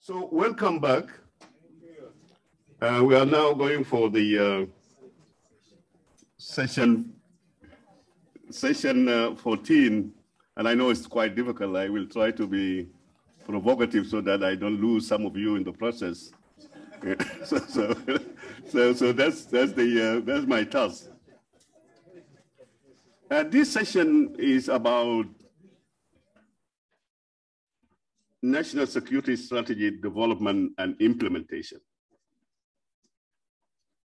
So welcome back. Uh, we are now going for the uh, session session uh, 14, and I know it's quite difficult. I will try to be provocative so that I don't lose some of you in the process. so, so, so, so, that's that's the uh, that's my task. Uh, this session is about national security strategy development and implementation.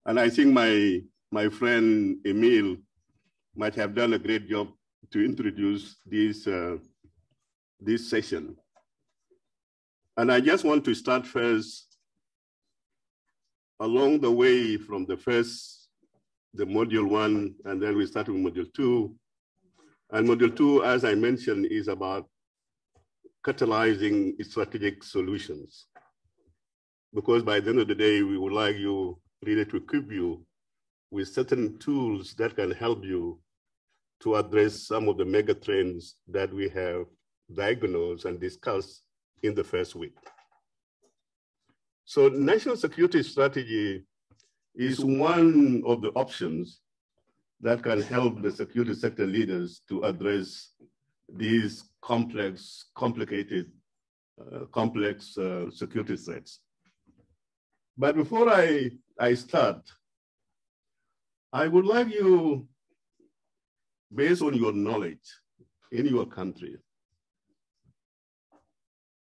And I think my, my friend Emil might have done a great job to introduce this, uh, this session. And I just want to start first along the way from the first, the module one, and then we start with module two. And module two, as I mentioned, is about catalyzing strategic solutions. Because by the end of the day, we would like you really to equip you with certain tools that can help you to address some of the mega trends that we have diagnosed and discussed in the first week. So national security strategy is one of the options that can help the security sector leaders to address these complex, complicated, uh, complex uh, security threats. But before I, I start, I would like you, based on your knowledge in your country,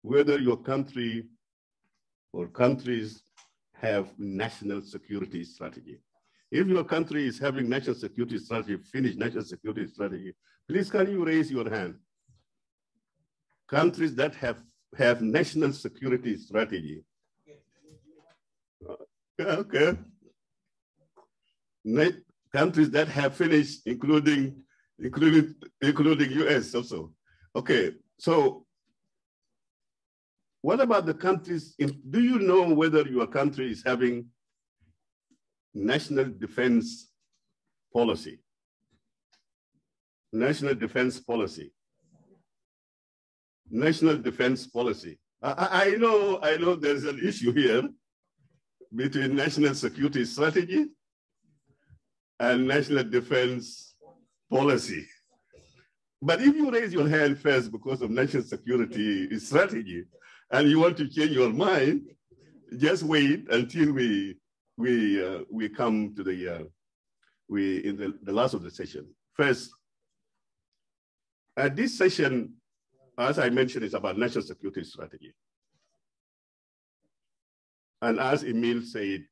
whether your country or countries have national security strategy. If your country is having national security strategy, finished national security strategy, please can you raise your hand? Countries that have, have national security strategy. Okay. Na countries that have finished, including, including, including US also. Okay, so what about the countries? In, do you know whether your country is having national defense policy. National defense policy. National defense policy. I, I know, I know there's an issue here between national security strategy and national defense policy. But if you raise your hand first because of national security strategy and you want to change your mind, just wait until we we uh, we come to the uh, we in the, the last of the session. First, at this session, as I mentioned, is about national security strategy. And as Emil said,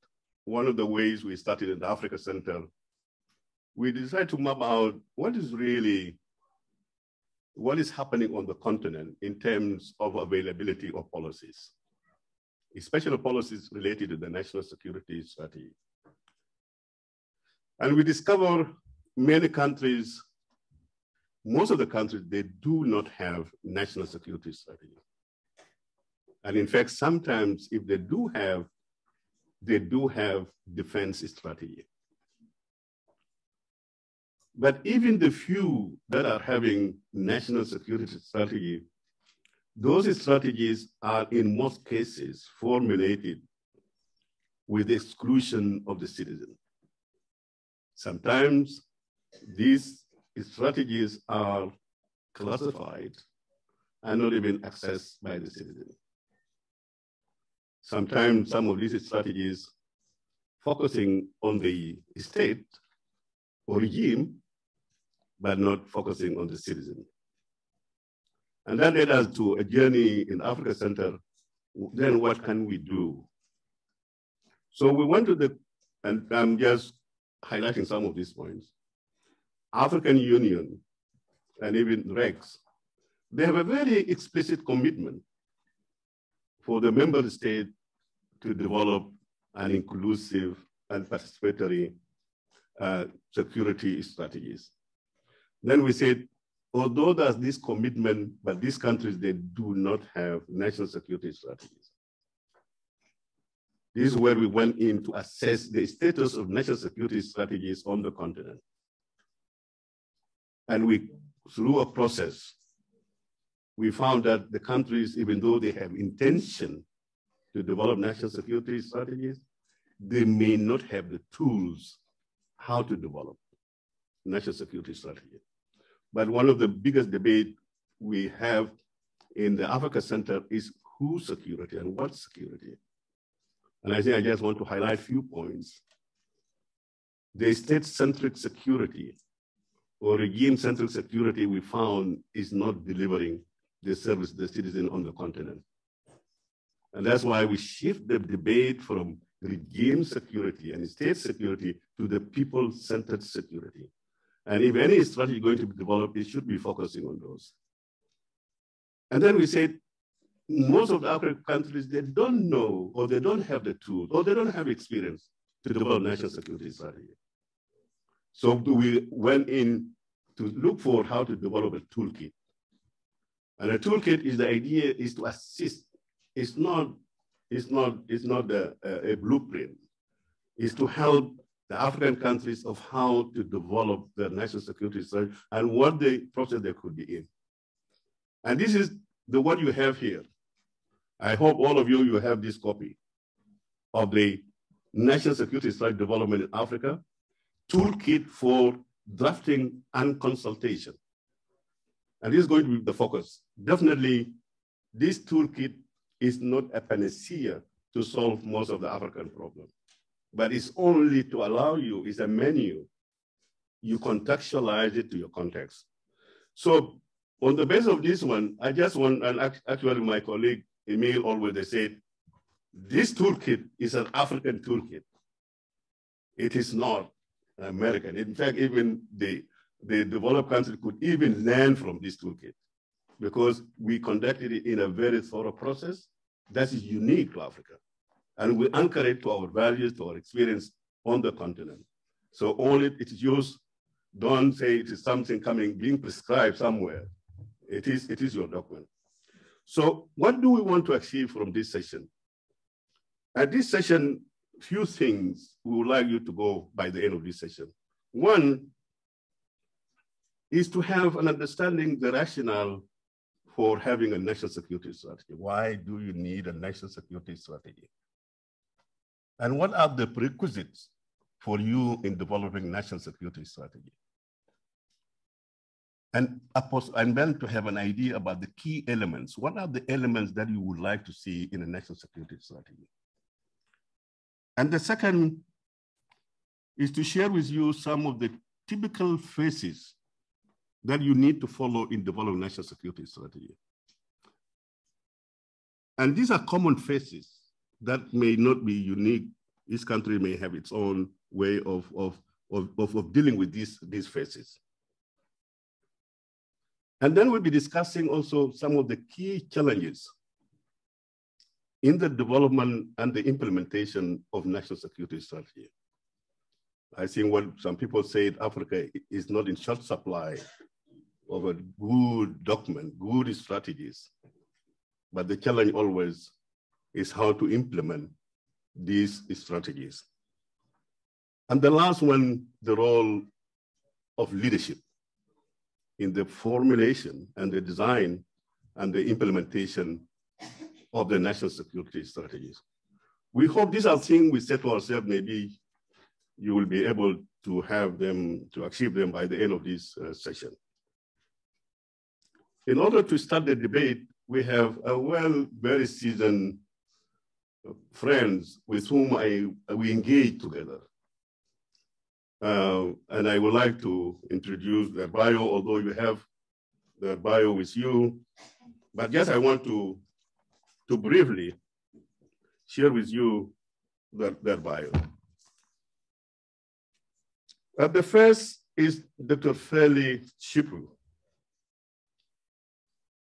one of the ways we started in the Africa Center, we decided to map out what is really what is happening on the continent in terms of availability of policies especially policies related to the national security strategy. And we discover many countries, most of the countries, they do not have national security strategy. And in fact, sometimes if they do have, they do have defense strategy. But even the few that are having national security strategy, those strategies are in most cases formulated with the exclusion of the citizen. Sometimes these strategies are classified and not even accessed by the citizen. Sometimes some of these strategies focusing on the state or regime, but not focusing on the citizen. And that led us to a journey in Africa Center. Then what can we do? So we went to the, and I'm just highlighting some of these points. African Union and even RECs, they have a very explicit commitment for the member state to develop an inclusive and participatory uh, security strategies. Then we said although there's this commitment, but these countries, they do not have national security strategies. This is where we went in to assess the status of national security strategies on the continent. And we, through a process, we found that the countries, even though they have intention to develop national security strategies, they may not have the tools how to develop national security strategy. But one of the biggest debate we have in the Africa Center is whose security and what security. And I think I just want to highlight a few points. The state-centric security or regime-centric security we found is not delivering the service to the citizen on the continent. And that's why we shift the debate from regime security and state security to the people-centered security. And if any strategy going to be developed, it should be focusing on those. And then we said, most of the African countries, they don't know, or they don't have the tools, or they don't have experience to develop national security strategy. So we went in to look for how to develop a toolkit. And a toolkit is the idea is to assist. It's not, it's not, it's not a, a, blueprint. It's to help the African countries of how to develop their national security strategy and what the process they could be in. And this is the what you have here. I hope all of you, you have this copy of the National Security Strategy Development in Africa, toolkit for drafting and consultation. And this is going to be the focus. Definitely, this toolkit is not a panacea to solve most of the African problem, but it's only to allow you, it's a menu. You contextualize it to your context. So on the basis of this one, I just want, and actually my colleague Emil always said, this toolkit is an African toolkit. It is not American. In fact, even the, the developed countries could even learn from this toolkit because we conducted it in a very thorough process that is unique to Africa. And we anchor it to our values, to our experience on the continent. So only it is used, don't say it is something coming, being prescribed somewhere. It is, it is your document. So what do we want to achieve from this session? At this session, few things we would like you to go by the end of this session. One is to have an understanding the rationale for having a national security strategy. Why do you need a national security strategy? And what are the prerequisites for you in developing national security strategy? And, and then to have an idea about the key elements. What are the elements that you would like to see in a national security strategy? And the second is to share with you some of the typical phases that you need to follow in developing national security strategy. And these are common phases that may not be unique. Each country may have its own way of, of, of, of, dealing with these, these phases. And then we'll be discussing also some of the key challenges in the development and the implementation of national security strategy. I think what some people say Africa is not in short supply of a good document, good strategies. But the challenge always is how to implement these strategies. And the last one, the role of leadership in the formulation and the design and the implementation of the national security strategies. We hope these are things we set to ourselves, maybe you will be able to have them, to achieve them by the end of this uh, session. In order to start the debate, we have a well, very seasoned friends with whom I, we engage together. Uh, and I would like to introduce their bio, although you have their bio with you. But yes, I want to to briefly share with you their, their bio. Uh, the first is Dr. Fairlie Chappuis.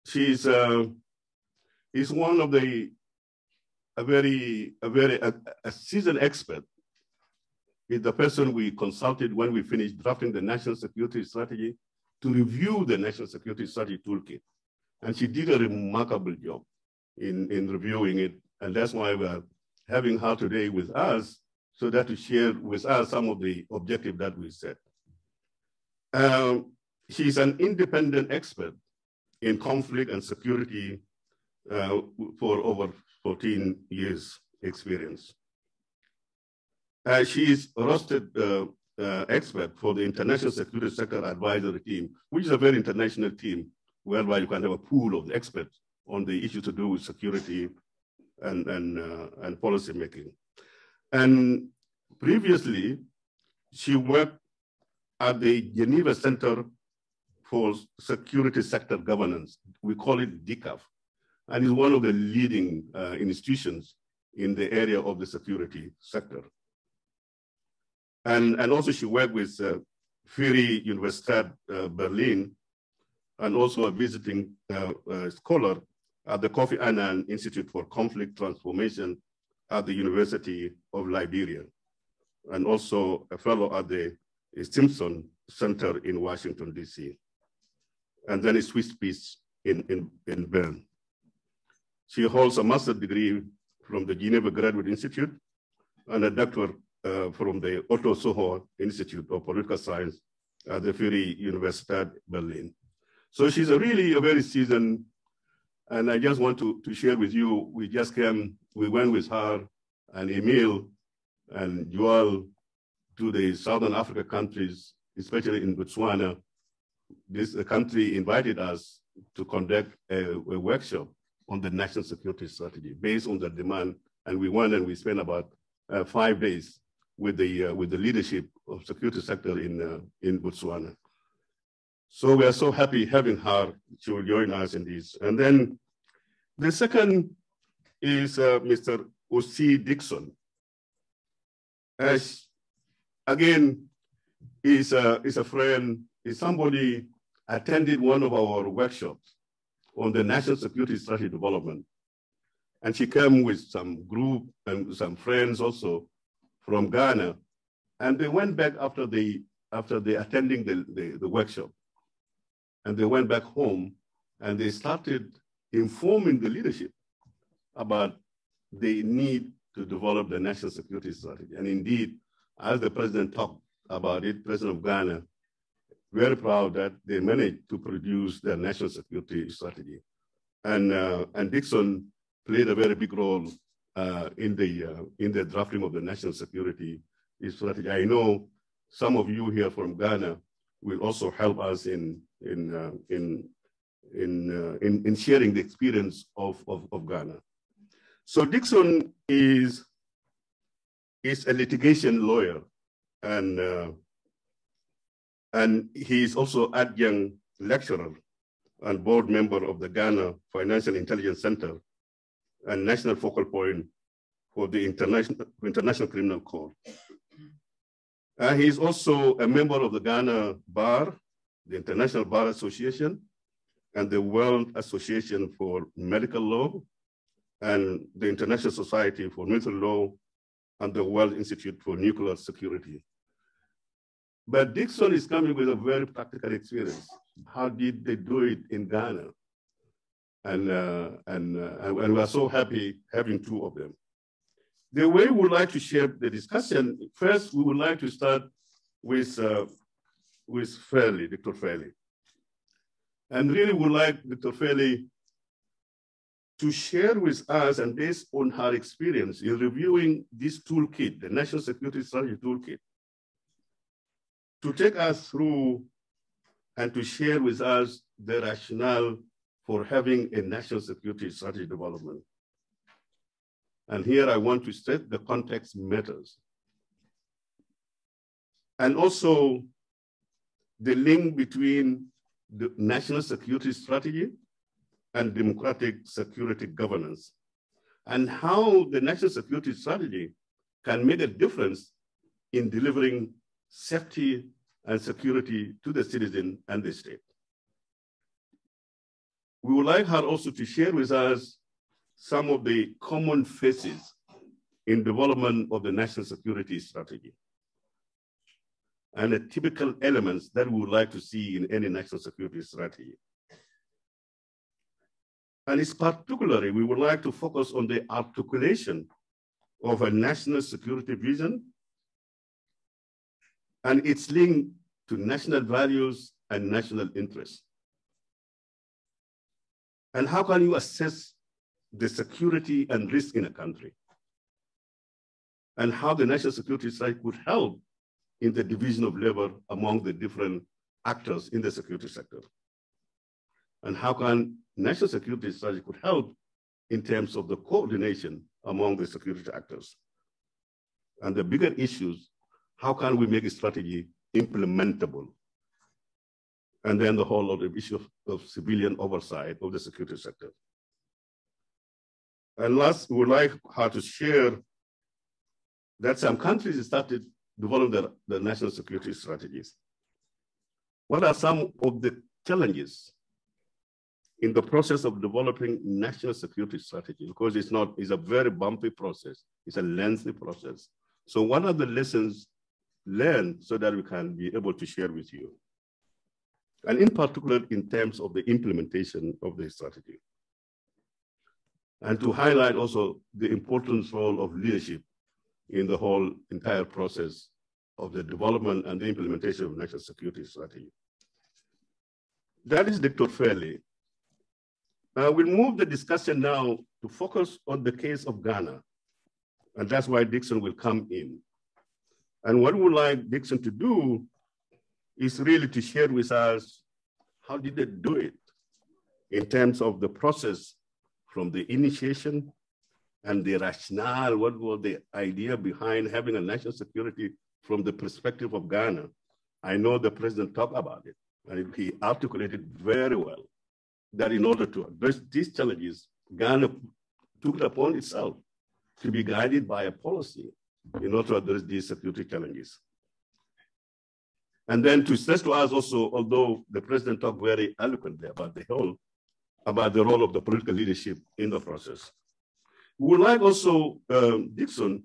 She's uh, is one of the a very a very a, a seasoned expert. Is the person we consulted when we finished drafting the national security strategy to review the national security strategy toolkit, and she did a remarkable job in, in reviewing it. And that's why we're having her today with us so that to share with us some of the objective that we set. Um, she's an independent expert in conflict and security uh, for over 14 years experience. Uh, she is a rostered uh, uh, expert for the International Security Sector Advisory Team, which is a very international team whereby you can have a pool of experts on the issue to do with security and, and, uh, and policy making. And previously, she worked at the Geneva Center for Security Sector Governance. We call it DCAF, and is one of the leading uh, institutions in the area of the security sector. And, and also she worked with uh, Freie Universität uh, Berlin and also a visiting uh, uh, scholar at the Kofi Annan Institute for Conflict Transformation at the University of Liberia, and also a fellow at the Stimson Center in Washington, DC, and then a swisspeace in, in, in Bern. She holds a master's degree from the Geneva Graduate Institute and a doctorate uh, from the Otto Suhr Institute of Political Science at the Freie Universität Berlin. So she's a really a very seasoned, and I just want to, to share with you, we just came, we went with her and Emil and Joel to the Southern Africa countries, especially in Botswana. This country invited us to conduct a, a workshop on the national security strategy based on the demand. And we went and we spent about uh, five days with the, uh, with the leadership of security sector in, uh, in Botswana. So we are so happy having her. to join us in this. And then the second is uh, Mr. O.C. Dixon. As, again, is a, is a friend, is somebody attended one of our workshops on the national security strategy development. And she came with some group and some friends also from Ghana. And they went back after the after they attending the, the, the workshop. And they went back home and they started informing the leadership about the need to develop the national security strategy. And indeed, as the president talked about it, President of Ghana, very proud that they managed to produce their national security strategy. And, uh, and Dixon played a very big role uh, in, the, uh, in the drafting of the national security strategy. I know some of you here from Ghana will also help us in, in, uh, in, in, uh, in, in, sharing the experience of, of, of Ghana. So Dixon is, is a litigation lawyer and uh, and he is also adjunct lecturer and board member of the Ghana Financial Intelligence Center and national focal point for the International, International Criminal Court. Uh, he is also a member of the Ghana Bar, the International Bar Association, and the World Association for Medical Law, and the International Society for Military Law, and the World Institute for Nuclear Security. But Dixon is coming with a very practical experience. How did they do it in Ghana? And, uh, and, uh, and we are so happy having two of them. The way we would like to share the discussion, first, we would like to start with, uh, with Fairlie, Dr. Fairlie. And really would like Dr. Fairlie to share with us and based on her experience in reviewing this toolkit, the National Security Strategy Toolkit, to take us through and to share with us the rationale for having a national security strategy development. And here I want to state the context matters. And also the link between the national security strategy and democratic security governance, and how the national security strategy can make a difference in delivering safety and security to the citizen and the state. We would like her also to share with us some of the common faces in development of the national security strategy and the typical elements that we would like to see in any national security strategy. And it's particularly, we would like to focus on the articulation of a national security vision and its link to national values and national interests. And how can you assess the security and risk in a country and how the national security strategy could help in the division of labor among the different actors in the security sector. And how can national security strategy could help in terms of the coordination among the security actors. And the bigger issues, how can we make a strategy implementable? And then the whole other issue of, of civilian oversight of the security sector. And last, we would like her to share that some countries started developing their, their national security strategies. What are some of the challenges in the process of developing national security strategy? Because it's not, it's a very bumpy process. It's a lengthy process. So what are the lessons learned so that we can be able to share with you? And in particular, in terms of the implementation of the strategy. And to highlight also the important role of leadership in the whole entire process of the development and the implementation of national security strategy. That is Dr. Fairlie. Uh, we'll move the discussion now to focus on the case of Ghana. And that's why Dixon will come in. And what we would like Dixon to do is really to share with us how did they do it in terms of the process from the initiation and the rationale, what was the idea behind having a national security from the perspective of Ghana. I know the president talked about it, and he articulated very well that in order to address these challenges, Ghana took it upon itself to be guided by a policy in order to address these security challenges. And then to stress to us also, although the president talked very eloquently about the whole, about the role of the political leadership in the process. We would like also um, Dixon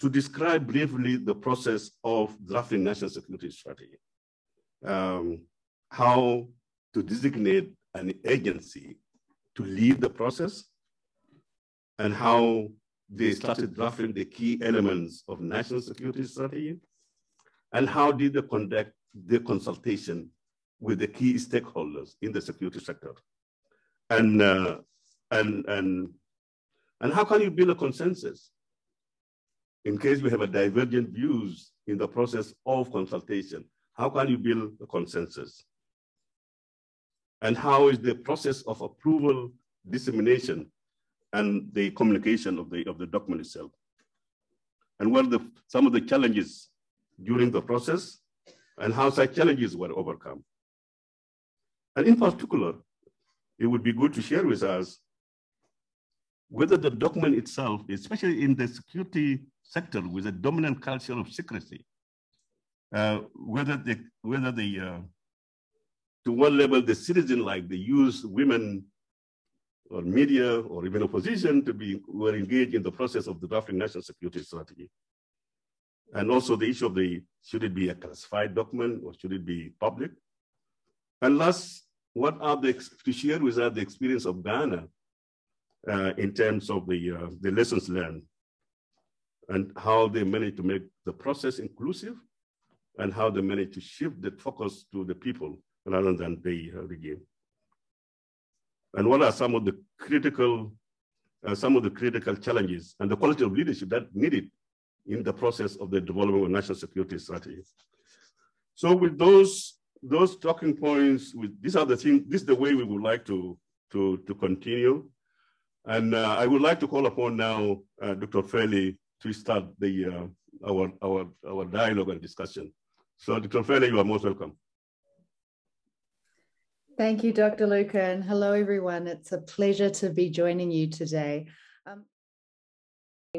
to describe briefly the process of drafting national security strategy, um, how to designate an agency to lead the process, and how they started drafting the key elements of national security strategy, and how did they conduct the consultation with the key stakeholders in the security sector, and uh, and and and how can you build a consensus in case we have a divergent views in the process of consultation? How can you build a consensus? and how is the process of approval, dissemination, and the communication of the, of the document itself. And what the, some of the challenges during the process and how such challenges were overcome. And in particular, it would be good to share with us whether the document itself, especially in the security sector with a dominant culture of secrecy, uh, whether the, whether the uh, to what level the citizen like they use women or media or even opposition to be were engaged in the process of the drafting national security strategy. And also the issue of the should it be a classified document or should it be public? And last, what are the to share with us the experience of Ghana uh, in terms of the uh, the lessons learned and how they managed to make the process inclusive and how they managed to shift the focus to the people rather than the uh, regime. And what are some of the critical, uh, some of the critical challenges and the quality of leadership that needed in the process of the development of national security strategy. So with those those talking points, with these are the things, this is the way we would like to to to continue. And uh, I would like to call upon now uh, Dr. Fairlie to start the uh, our our our dialogue and discussion. So Dr. Fairlie, you are most welcome. Thank you, Dr. Luka, and hello, everyone. It's a pleasure to be joining you today. Um,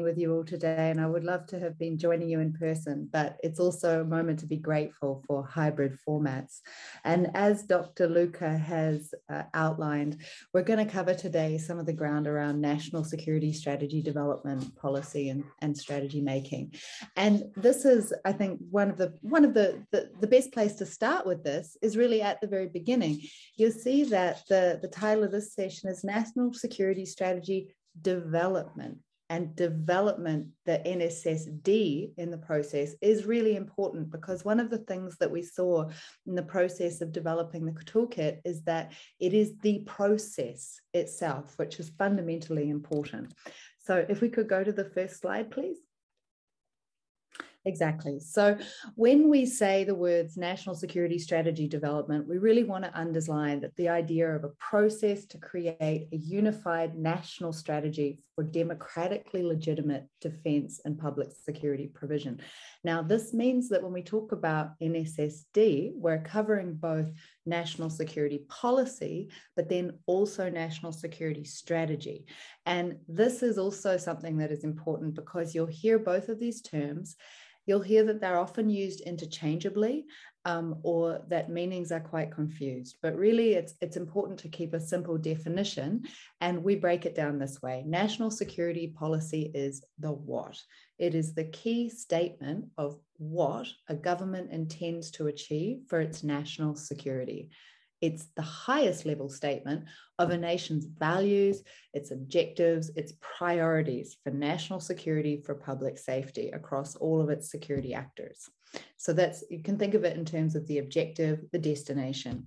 with you all today, and I would love to have been joining you in person, but it's also a moment to be grateful for hybrid formats. And as Dr. Luka has uh, outlined, we're going to cover today some of the ground around national security strategy development, policy, and, and strategy making. And this is, I think, one of the one of the, the the best place to start with this is really at the very beginning. You'll see that the the title of this session is National Security Strategy Development and development, the NSSD in the process is really important because one of the things that we saw in the process of developing the toolkit is that it is the process itself, which is fundamentally important. So if we could go to the first slide, please. Exactly. So when we say the words national security strategy development, we really want to underline that the idea of a process to create a unified national strategy for democratically legitimate defense and public security provision. Now, this means that when we talk about NSSD, we're covering both national security policy, but then also national security strategy. And this is also something that is important because you'll hear both of these terms you'll hear that they're often used interchangeably um, or that meanings are quite confused. But really, it's, it's important to keep a simple definition. And we break it down this way National security policy is the what? It is the key statement of what a government intends to achieve for its national security. It's the highest level statement of a mm. nation's values, its objectives, its priorities for national security, for public safety across all of its security actors. So that's, you can think of it in terms of the objective, the destination.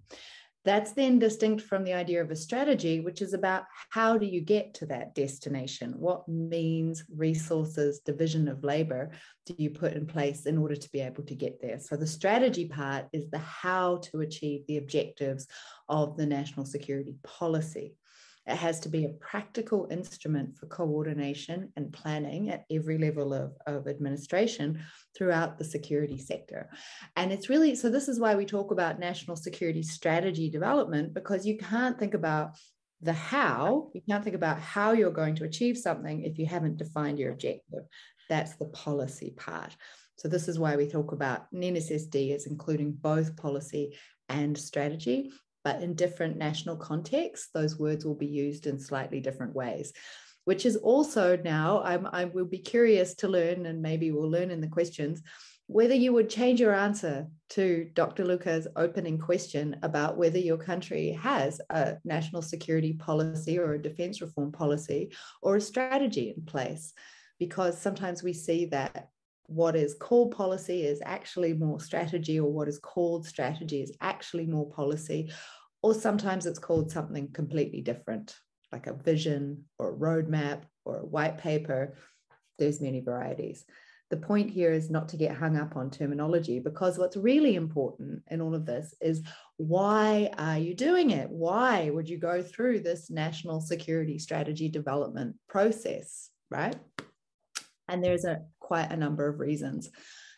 That's then distinct from the idea of a strategy, which is about how do you get to that destination? What means, resources, division of labor do you put in place in order to be able to get there? So the strategy part is the how to achieve the objectives of the national security policy. It has to be a practical instrument for coordination and planning at every level of, of administration throughout the security sector. And it's really so, this is why we talk about national security strategy development, because you can't think about the how, you can't think about how you're going to achieve something if you haven't defined your objective. That's the policy part. So, this is why we talk about NSSD as including both policy and strategy but in different national contexts, those words will be used in slightly different ways. Which is also now, I'm, I will be curious to learn, and maybe we'll learn in the questions, whether you would change your answer to Dr. Luka's opening question about whether your country has a national security policy or a defense reform policy or a strategy in place. Because sometimes we see that what is called policy is actually more strategy, or what is called strategy is actually more policy, or sometimes it's called something completely different, like a vision or a roadmap or a white paper. There's many varieties. The point here is not to get hung up on terminology because what's really important in all of this is why are you doing it? Why would you go through this national security strategy development process, right? And there's a quite a number of reasons.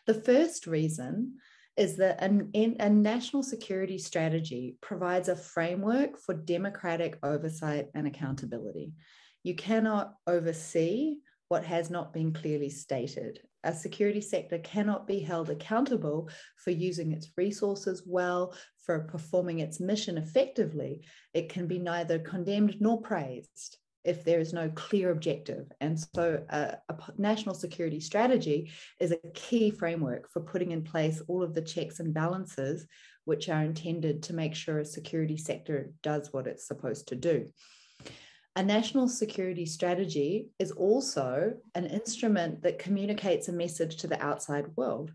The first reason is that an, a national security strategy provides a framework for democratic oversight and accountability. You cannot oversee what has not been clearly stated. A security sector cannot be held accountable for using its resources well, for performing its mission effectively. It can be neither condemned nor praised if there is no clear objective. And so a, national security strategy is a key framework for putting in place all of the checks and balances which are intended to make sure a security sector does what it's supposed to do. A national security strategy is also an instrument that communicates a message to the outside world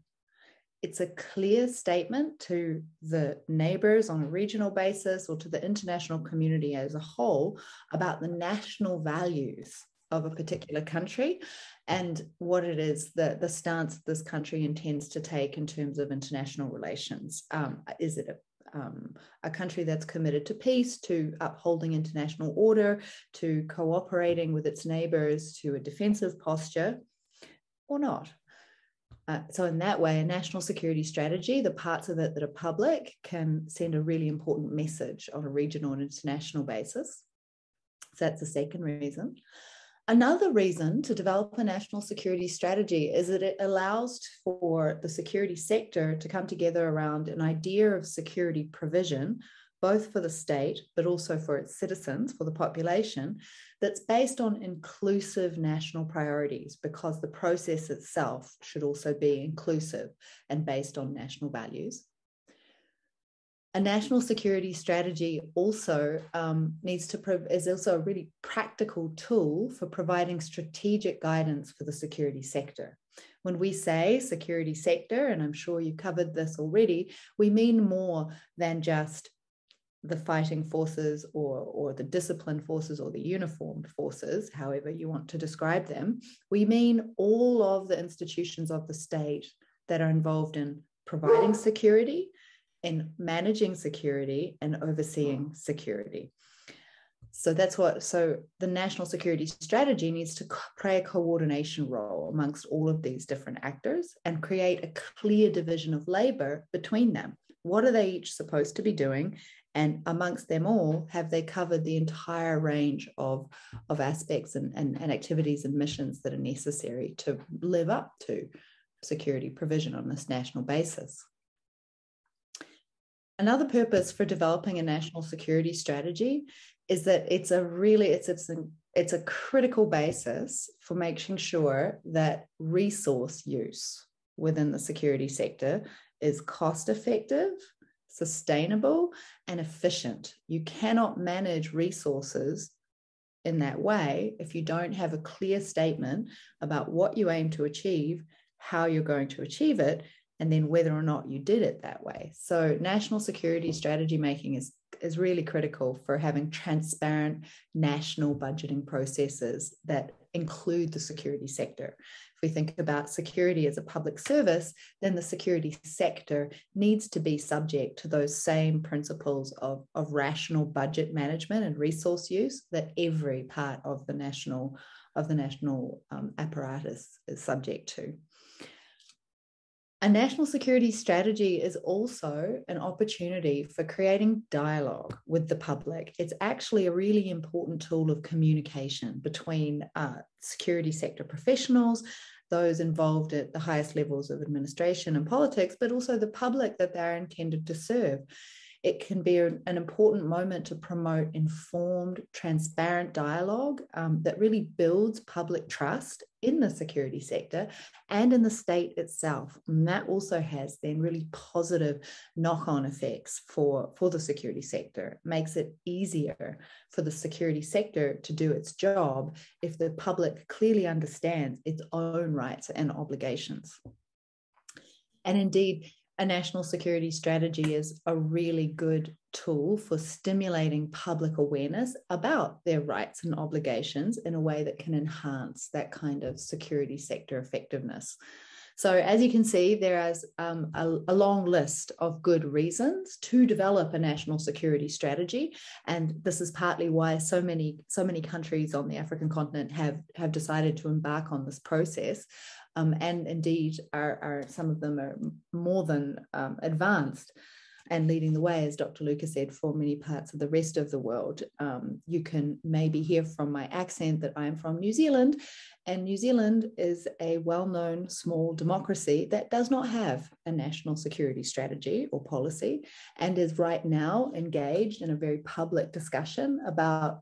it's a clear statement to the neighbors on a regional basis or to the international community as a whole about the national values of a particular country and what it is that the stance this country intends to take in terms of international relations. Um, is it a, um, a country that's committed to peace, to upholding international order, to cooperating with its neighbors, to a defensive posture, or not? Uh, so, in that way, a national security strategy, the parts of it that are public, can send a really important message on a regional and international basis. So, that's the second reason. Another reason to develop a national security strategy is that it allows for the security sector to come together around an idea of security provision both for the state, but also for its citizens, for the population, that's based on inclusive national priorities because the process itself should also be inclusive and based on national values. A national security strategy also um, needs to is also a really practical tool for providing strategic guidance for the security sector. When we say security sector, and I'm sure you covered this already, we mean more than just the fighting forces or, or the disciplined forces or the uniformed forces, however you want to describe them. We mean all of the institutions of the state that are involved in providing security, in managing security, and overseeing hmm. security. So that's what, so the national security strategy needs to play a coordination role amongst all of these different actors and create a clear division of labor between them. What are they each supposed to be doing? And amongst them all, have they covered the entire range of, of aspects and, and, and activities and missions that are necessary to live up to security provision on this national basis? Another purpose for developing a national security strategy is that it's a really it's it's a, it's a critical basis for making sure that resource use within the security sector is cost effective sustainable and efficient you cannot manage resources in that way if you don't have a clear statement about what you aim to achieve how you're going to achieve it and then whether or not you did it that way. So national security strategy making is is really critical for having transparent national budgeting processes that include the security sector. We think about security as a public service, then the security sector needs to be subject to those same principles of, of rational budget management and resource use that every part of the national of the national um, apparatus is subject to. A national security strategy is also an opportunity for creating dialogue with the public. It's actually a really important tool of communication between uh, security sector professionals, those involved at the highest levels of administration and politics, but also the public that they're intended to serve it can be an, important moment to promote informed, transparent dialogue um, that really builds public trust in the security sector and in the state itself. And that also has then really positive knock on effects for, for the security sector. It makes it easier for the security sector to do its job if the public clearly understands its own rights and obligations. And indeed, a national security strategy is a really good tool for stimulating public awareness about their rights and obligations in a way that can enhance that kind of security sector effectiveness. So, as you can see, there is um, a, a, long list of good reasons to develop a national security strategy, and this is partly why so many so many countries on the African continent have have decided to embark on this process um, and indeed are, are, some of them are more than um, advanced and leading the way, as Dr. Lucas said, for many parts of the rest of the world. Um, you can maybe hear from my accent that I'm from New Zealand, and New Zealand is a well known small democracy that does not have a national security strategy or policy and is right now engaged in a very public discussion about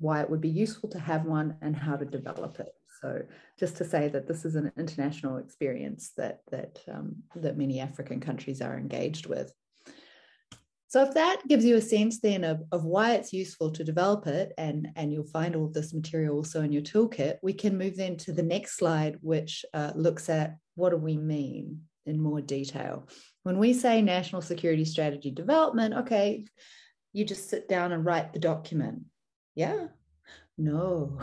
why it would be useful to have one and how to develop it. So just to say that this is an international experience that that um, that many African countries are engaged with. So if that gives you a sense then of, of why it's useful to develop it, and, and you'll find all of this material also in your toolkit, we can move then to the next slide, which uh, looks at what do we mean in more detail. When we say national security strategy development, okay, you just sit down and write the document. Yeah, no,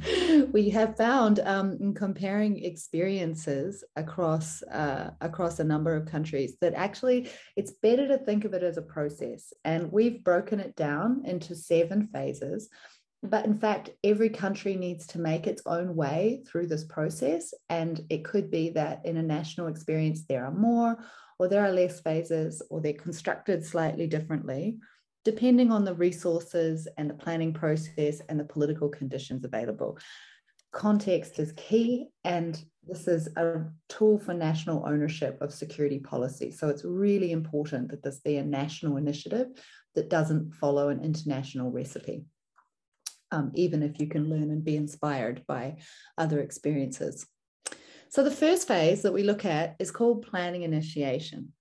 we have found um, in comparing experiences across uh, across a number of countries that actually it's better to think of it as a process, and we've broken it down into seven phases. But in fact, every country needs to make its own way through this process, and it could be that in a national experience there are more, or there are less phases, or they're constructed slightly differently depending on the resources and the planning process and the political conditions available. Context is key, and this is a tool for national ownership of security policy. So it's really important that this be a national initiative that doesn't follow an international recipe, um, even if you can learn and be inspired by other experiences. So the first phase that we look at is called planning initiation.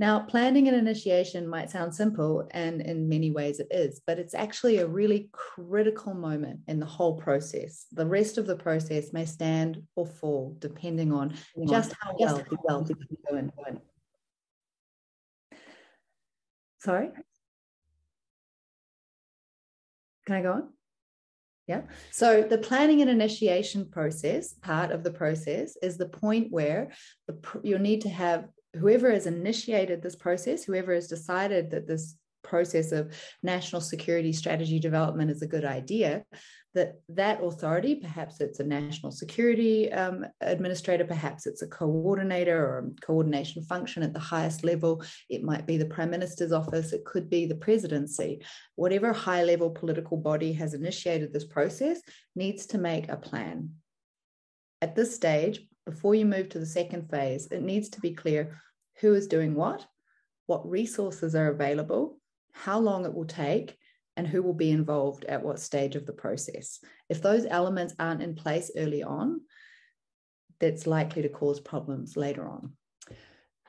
Now, planning and initiation might sound simple, and in many ways it is, but it's actually a really critical moment in the whole process. The rest of the process may stand or fall depending on just how well, how well doing. Sorry? Can I go on? Yeah. So the planning and initiation process, part of the process, is the point where the, you'll need to have whoever has initiated this process, whoever has decided that this process of national security strategy development is a good idea, that that authority, perhaps it's a national security um, administrator, perhaps it's a coordinator or a coordination function at the highest level, it might be the prime minister's office, it could be the presidency. Whatever high level political body has initiated this process needs to make a plan. At this stage, before you move to the second phase, it needs to be clear who is doing what, what resources are available, how long it will take, and who will be involved at what stage of the process. If those elements aren't in place early on, that's likely to cause problems later on.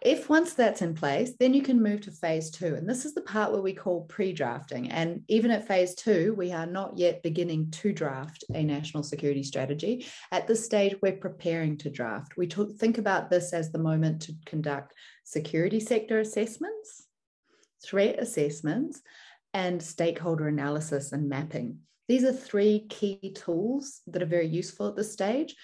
If once that's in place, then you can move to phase two. And this is the part where we call pre drafting. And even at phase two, we are not yet beginning to draft a national security strategy. At this stage, we're preparing to draft. We talk, think about this as the moment to conduct security sector assessments, threat assessments, and stakeholder analysis and mapping. These are three key tools that are very useful at this stage.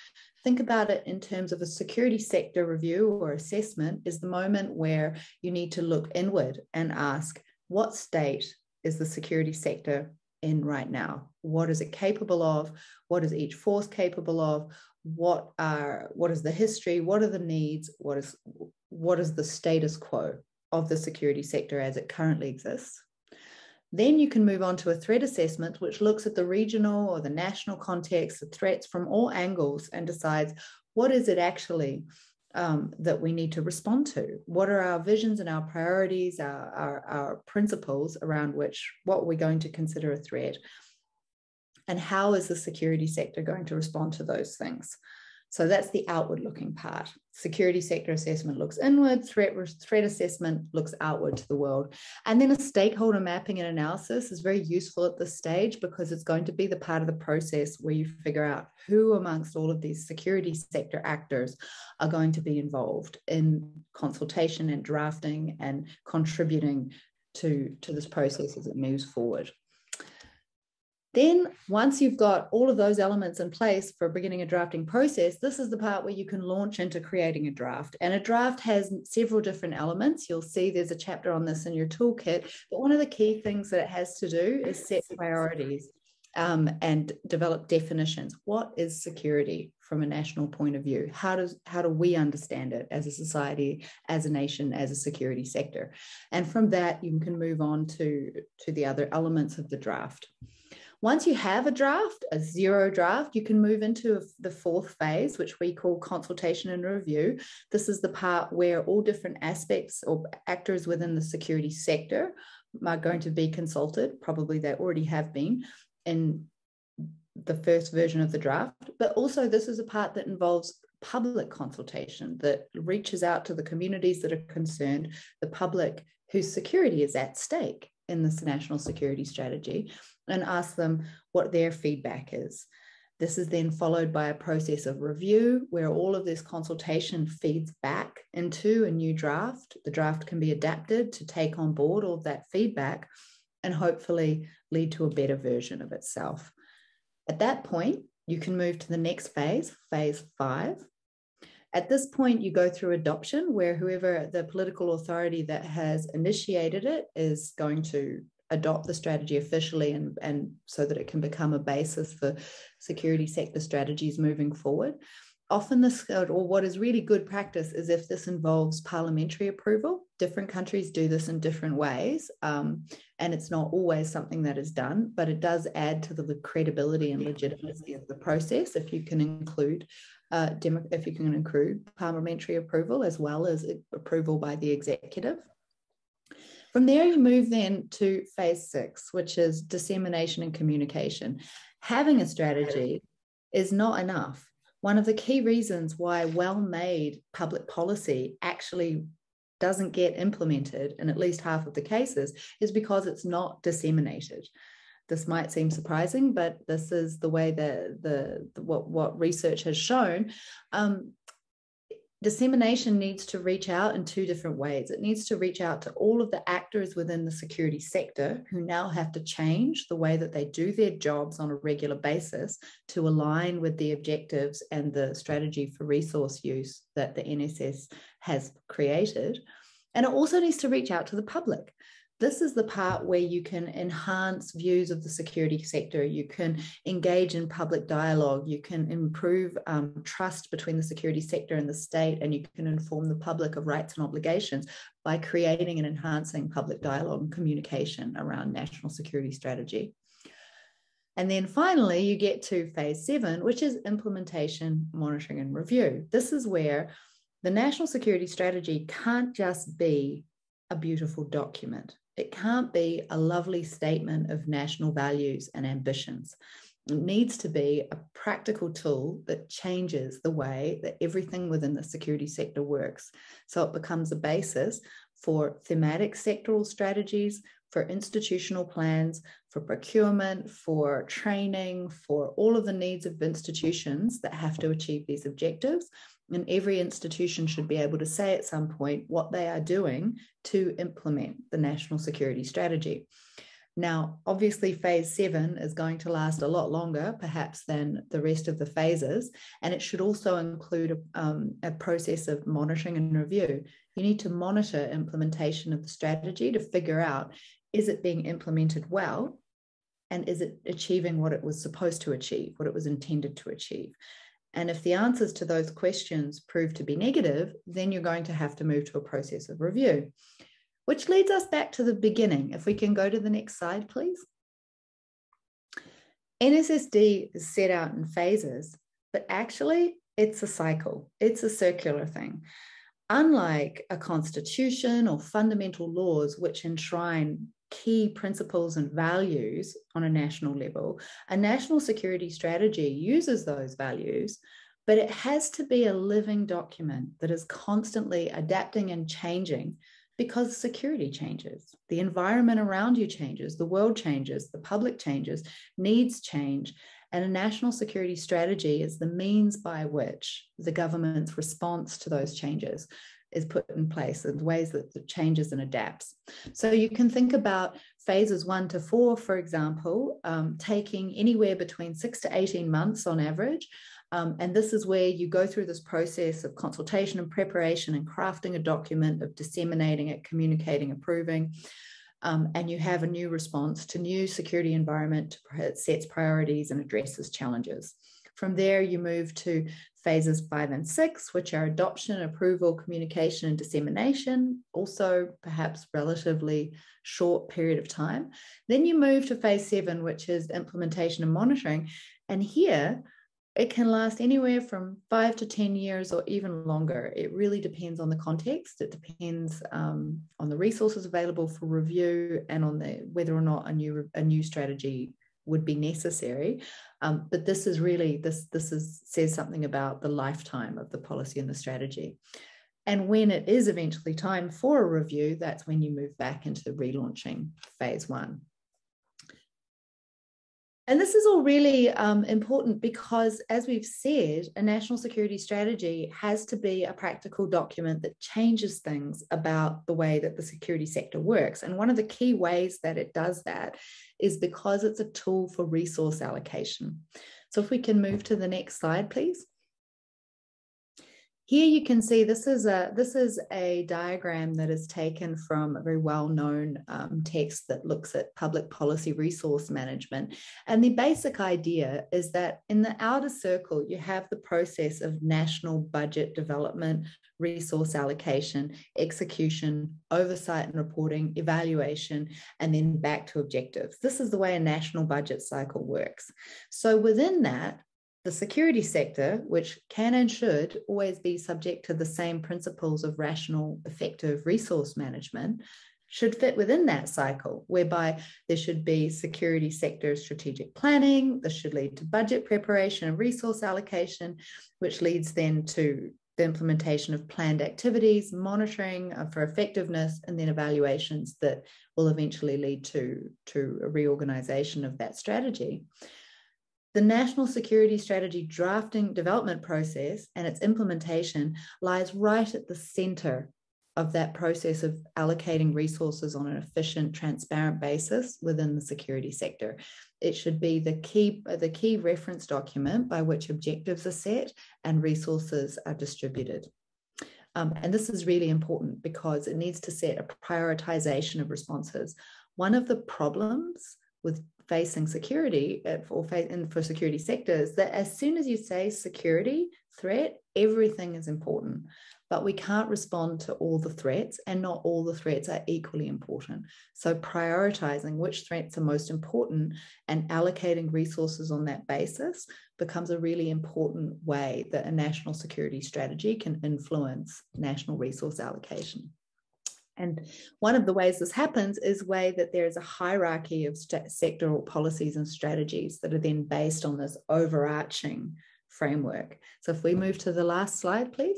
Think about it in terms of a security sector review or assessment is the moment where you need to look inward and ask what state is the security sector in right now? What is it capable of? What is each force capable of? What are what is the history? What are the needs? What is what is the status quo of the security sector as it currently exists? Then you can move on to a threat assessment, which looks at the regional or the national context, the threats from all angles, and decides what is it actually um, that we need to respond to? What are our visions and our priorities, our, our, our principles around which what we're going to consider a threat? And how is the security sector going to respond to those things? So that's the outward looking part. Security sector assessment looks inward, threat, threat assessment looks outward to the world. And then a stakeholder mapping and analysis is very useful at this stage because it's going to be the part of the process where you figure out who amongst all of these security sector actors are going to be involved in consultation and drafting and contributing to, to this process as it moves forward. Then, once you've got all of those elements in place for beginning a drafting process, this is the part where you can launch into creating a draft. And a draft has several different elements. You'll see there's a chapter on this in your toolkit. But one of the key things that it has to do is set priorities um, and develop definitions. What is security from a national point of view? How does how do we understand it as a society, as a nation, as a security sector? And from that, you can move on to to the other elements of the draft. Once you have a draft, a zero draft, you can move into the fourth phase, which we call consultation and review. This is the part where all different aspects or actors within the security sector are going to be consulted. Probably they already have been in the first version of the draft. But also, this is a part that involves public consultation that reaches out to the communities that are concerned, the public whose security is at stake in this national security strategy and ask them what their feedback is. This is then followed by a process of review where all of this consultation feeds back into a new draft. The draft can be adapted to take on board all of that feedback and hopefully lead to a better version of itself. At that point, you can move to the next phase, phase five. At this point, you go through adoption, where whoever the political authority that has initiated it is going to adopt the strategy officially and, and so that it can become a basis for security sector strategies moving forward. Often, this or what is really good practice is if this involves parliamentary approval. Different countries do this in different ways, um, and it's not always something that is done, but it does add to the credibility and legitimacy of the process if you can include uh, if you can include parliamentary approval as well as approval by the executive. From there, you move then to phase six, which is dissemination and communication. Having a strategy is not enough. One of the key reasons why well made public policy actually doesn't get implemented in at least half of the cases is because it's not disseminated. This might seem surprising, but this is the way that the, the what, what research has shown. Um, dissemination needs to reach out in two different ways. It needs to reach out to all of the actors within the security sector who now have to change the way that they do their jobs on a regular basis to align with the objectives and the strategy for resource use that the NSS has created. And it also needs to reach out to the public this is the part where you can enhance views of the security sector. You can engage in public dialogue. You can improve um, trust between the security sector and the state, and you can inform the public of rights and obligations by creating and enhancing public dialogue and communication around national security strategy. And then finally, you get to phase seven, which is implementation, monitoring, and review. This is where the national security strategy can't just be a beautiful document. It can't be a lovely statement of national values and ambitions. It needs to be a practical tool that changes the way that everything within the security sector works. So it becomes a basis for thematic sectoral strategies, for institutional plans, for procurement, for training, for all of the needs of institutions that have to achieve these objectives, and every institution should be able to say at some point what they are doing to implement the national security strategy. Now, obviously, phase seven is going to last a lot longer, perhaps, than the rest of the phases. And it should also include a, um, a, process of monitoring and review. You need to monitor implementation of the strategy to figure out is it being implemented well? And is it achieving what it was supposed to achieve, what it was intended to achieve? And if the answers to those questions prove to be negative, then you're going to have to move to a process of review, which leads us back to the beginning. If we can go to the next slide, please. NSSD is set out in phases, but actually it's a cycle, it's a circular thing. Unlike a constitution or fundamental laws, which enshrine key principles and values on a national level. A national security strategy uses those values, but it has to be a living document that is constantly adapting and changing because security changes, the environment around you changes, the world changes, the public changes, needs change. And a national security strategy is the means by which the government's response to those changes is put in place and ways that it changes and adapts. So you can think about phases one to four, for example, um, taking anywhere between six to 18 months on average. Um, and this is where you go through this process of consultation and preparation and crafting a document, of disseminating it, communicating, approving. Um, and you have a new response to new security environment sets priorities and addresses challenges. From there, you move to phases five and six, which are adoption, approval, communication, and dissemination, also perhaps relatively short period of time. Then you move to phase seven, which is implementation and monitoring. And here, it can last anywhere from five to 10 years or even longer. It really depends on the context. It depends um, on the resources available for review and on the whether or not a new, a new strategy would be necessary. Um, but this is really this this is says something about the lifetime of the policy and the strategy. And when it is eventually time for a review, that's when you move back into the relaunching phase one. And this is all really um, important because, as we've said, a national security strategy has to be a practical document that changes things about the way that the security sector works. And one of the key ways that it does that is because it's a tool for resource allocation. So, if we can move to the next slide, please. Here you can see this is a this is a diagram that is taken from a very well-known um, text that looks at public policy resource management. And the basic idea is that in the outer circle, you have the process of national budget development, resource allocation, execution, oversight and reporting, evaluation, and then back to objectives. This is the way a national budget cycle works. So within that, the security sector, which can and should always be subject to the same principles of rational, effective resource management, should fit within that cycle, whereby there should be security sector strategic planning. This should lead to budget preparation and resource allocation, which leads then to the implementation of planned activities, monitoring uh, for effectiveness, and then evaluations that will eventually lead to, to a reorganization of that strategy. The national security strategy drafting development process and its implementation lies right at the center of that process of allocating resources on an efficient, transparent basis within the security sector. It should be the key, the key reference document by which objectives are set and resources are distributed. Um, and this is really important because it needs to set a prioritization of responses. One of the problems with facing security eh, or for security sectors that as soon as you say security threat, everything is important but we can't respond to all the threats, and not all the threats are equally important. So, prioritizing which threats are most important and allocating resources on that basis becomes a really important way that a national security strategy can influence national resource allocation. And one of the ways this happens is way that there is a hierarchy of st- sectoral policies and strategies that are then based on this overarching framework. So if we move to the last slide, please.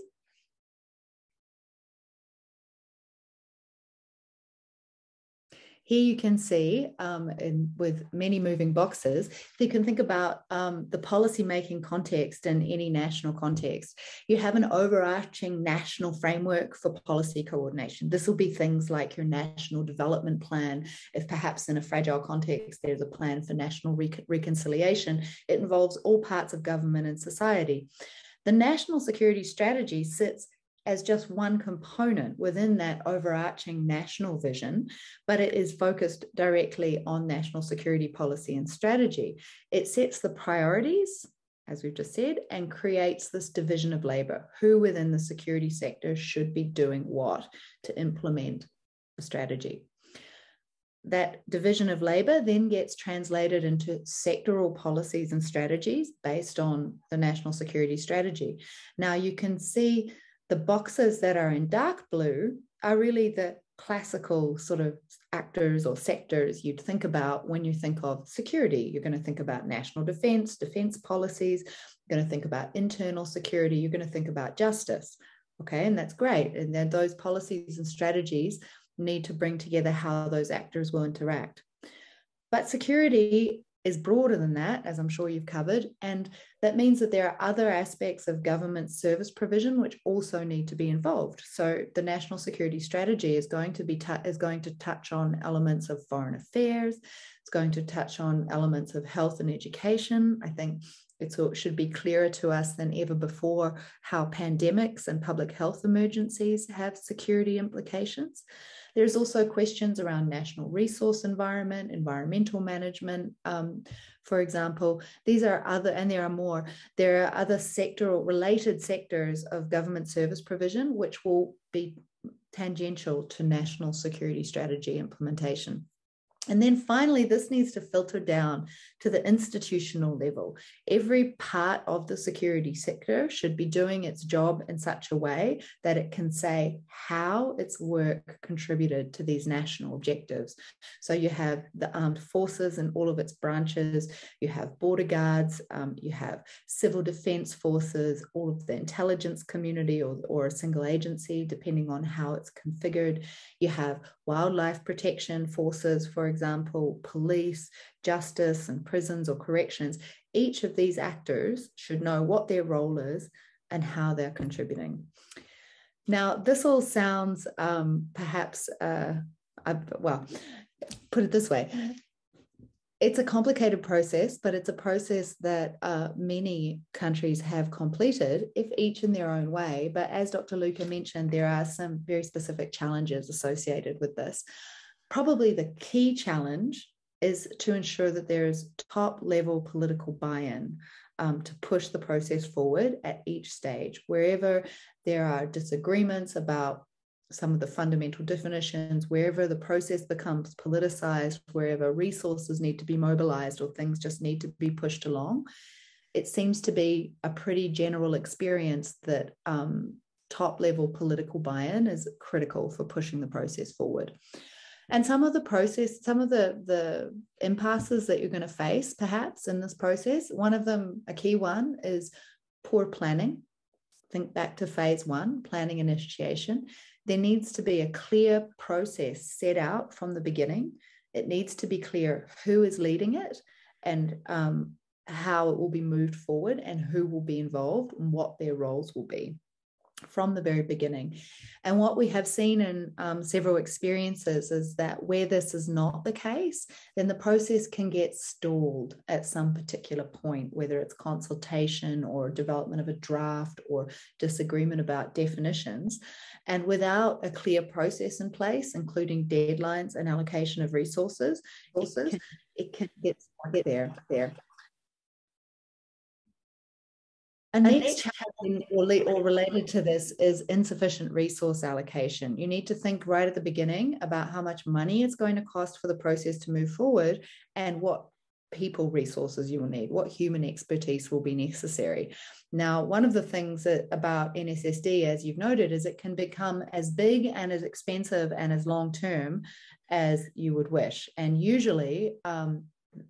Here you can see um, in, with many moving boxes, you can think about um, the policy making context in any national context. You have an overarching national framework for policy coordination. This will be things like your national development plan. If perhaps in a fragile context, there's a plan for national reconciliation, it involves all parts of government and society. The national security strategy sits as just one component within that overarching national vision, but it is focused directly on national security policy and strategy. It sets the priorities, as we've just said, and creates this division of labor. Who within the security sector should be doing what to implement the strategy? That division of labor then gets translated into sectoral policies and strategies based on the national security strategy. Now, you can see the boxes that are in dark blue are really the classical sort of actors or sectors you'd think about when you think of security. You're going to think about national defense, defense policies, you're going to think about internal security, you're going to think about justice. Okay, and that's great. And then those policies and strategies need to bring together how those actors will interact. But security is broader than that, as I'm sure you've covered. And that means that there are other aspects of government service provision which also need to be involved. So the national security strategy is going to be is going to touch on elements of foreign affairs. It's going to touch on elements of health and education. I think it should be clearer to us than ever before how pandemics and public health emergencies have security implications. There's also questions around national resource environment, environmental management. Um, for example, these are other, and there are more, there are other sectoral related sectors of government service provision, which will be tangential to national security strategy implementation. And then finally, this needs to filter down to the institutional level. Every part of the security sector should be doing its job in such a way that it can say how its work contributed to these national objectives. So you have the armed forces and all of its branches, you have border guards, um, you have civil defense forces, all of the intelligence community or, or a single agency, depending on how it's configured. You have wildlife protection forces, for example, police, justice, and prisons or corrections, each of these actors should know what their role is and how they're contributing. Now, this all sounds um, perhaps, uh, well, put it this way it's a complicated process, but it's a process that uh, many countries have completed, if each in their own way. But as Dr. Luka mentioned, there are some very specific challenges associated with this. Probably the key challenge is to ensure that there is top level political buy in um, to push the process forward at each stage. Wherever there are disagreements about some of the fundamental definitions, wherever the process becomes politicized, wherever resources need to be mobilized or things just need to be pushed along, it seems to be a pretty general experience that um, top level political buy in is critical for pushing the process forward. And some of the process, some of the, the impasses that you're going to face perhaps in this process, one of them, a key one, is poor planning. Think back to phase one, planning initiation, there needs to be a clear process set out from the beginning. It needs to be clear who is leading it and um, how it will be moved forward and who will be involved and what their roles will be from the very beginning. And what we have seen in um, several experiences is that where this is not the case, then the process can get stalled at some particular point, whether it's consultation or development of a draft or disagreement about definitions. And without a clear process in place, including deadlines and allocation of resources, it can, it can get there. there. A next challenge or, or related to this is insufficient resource allocation. You need to think right at the beginning about how much money it's going to cost for the process to move forward and what people resources you will need, what human expertise will be necessary. Now, one of the things that, about NSSD, as you've noted, is it can become as big and as expensive and as long term as you would wish. And usually, um,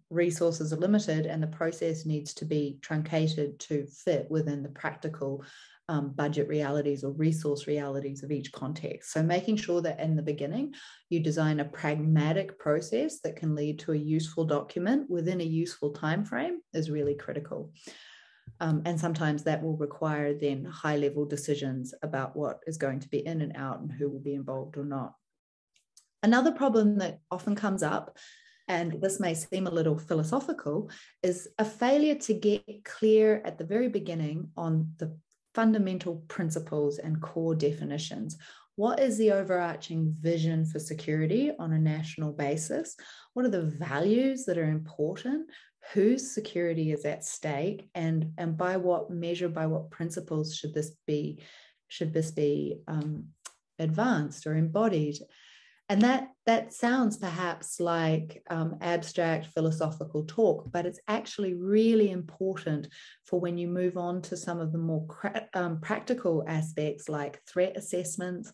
resources are limited and the process needs to be truncated to fit within the practical um, budget realities or resource realities of each context. So, making sure that in the beginning you design a pragmatic process that can lead to a useful document within a useful time frame is really critical. Um, and sometimes that will require then high level decisions about what is going to be in and out and who will be involved or not. Another problem that often comes up and this may seem a little philosophical, is a failure to get clear at the very beginning on the fundamental principles and core definitions. What is the overarching vision for security on a national basis? What are the values that are important? Whose security is at stake? And, and by what measure, by what principles should this be, should this be um, advanced or embodied? And that, that sounds perhaps like um, abstract philosophical talk, but it's actually really important for when you move on to some of the more um, practical aspects like threat assessments,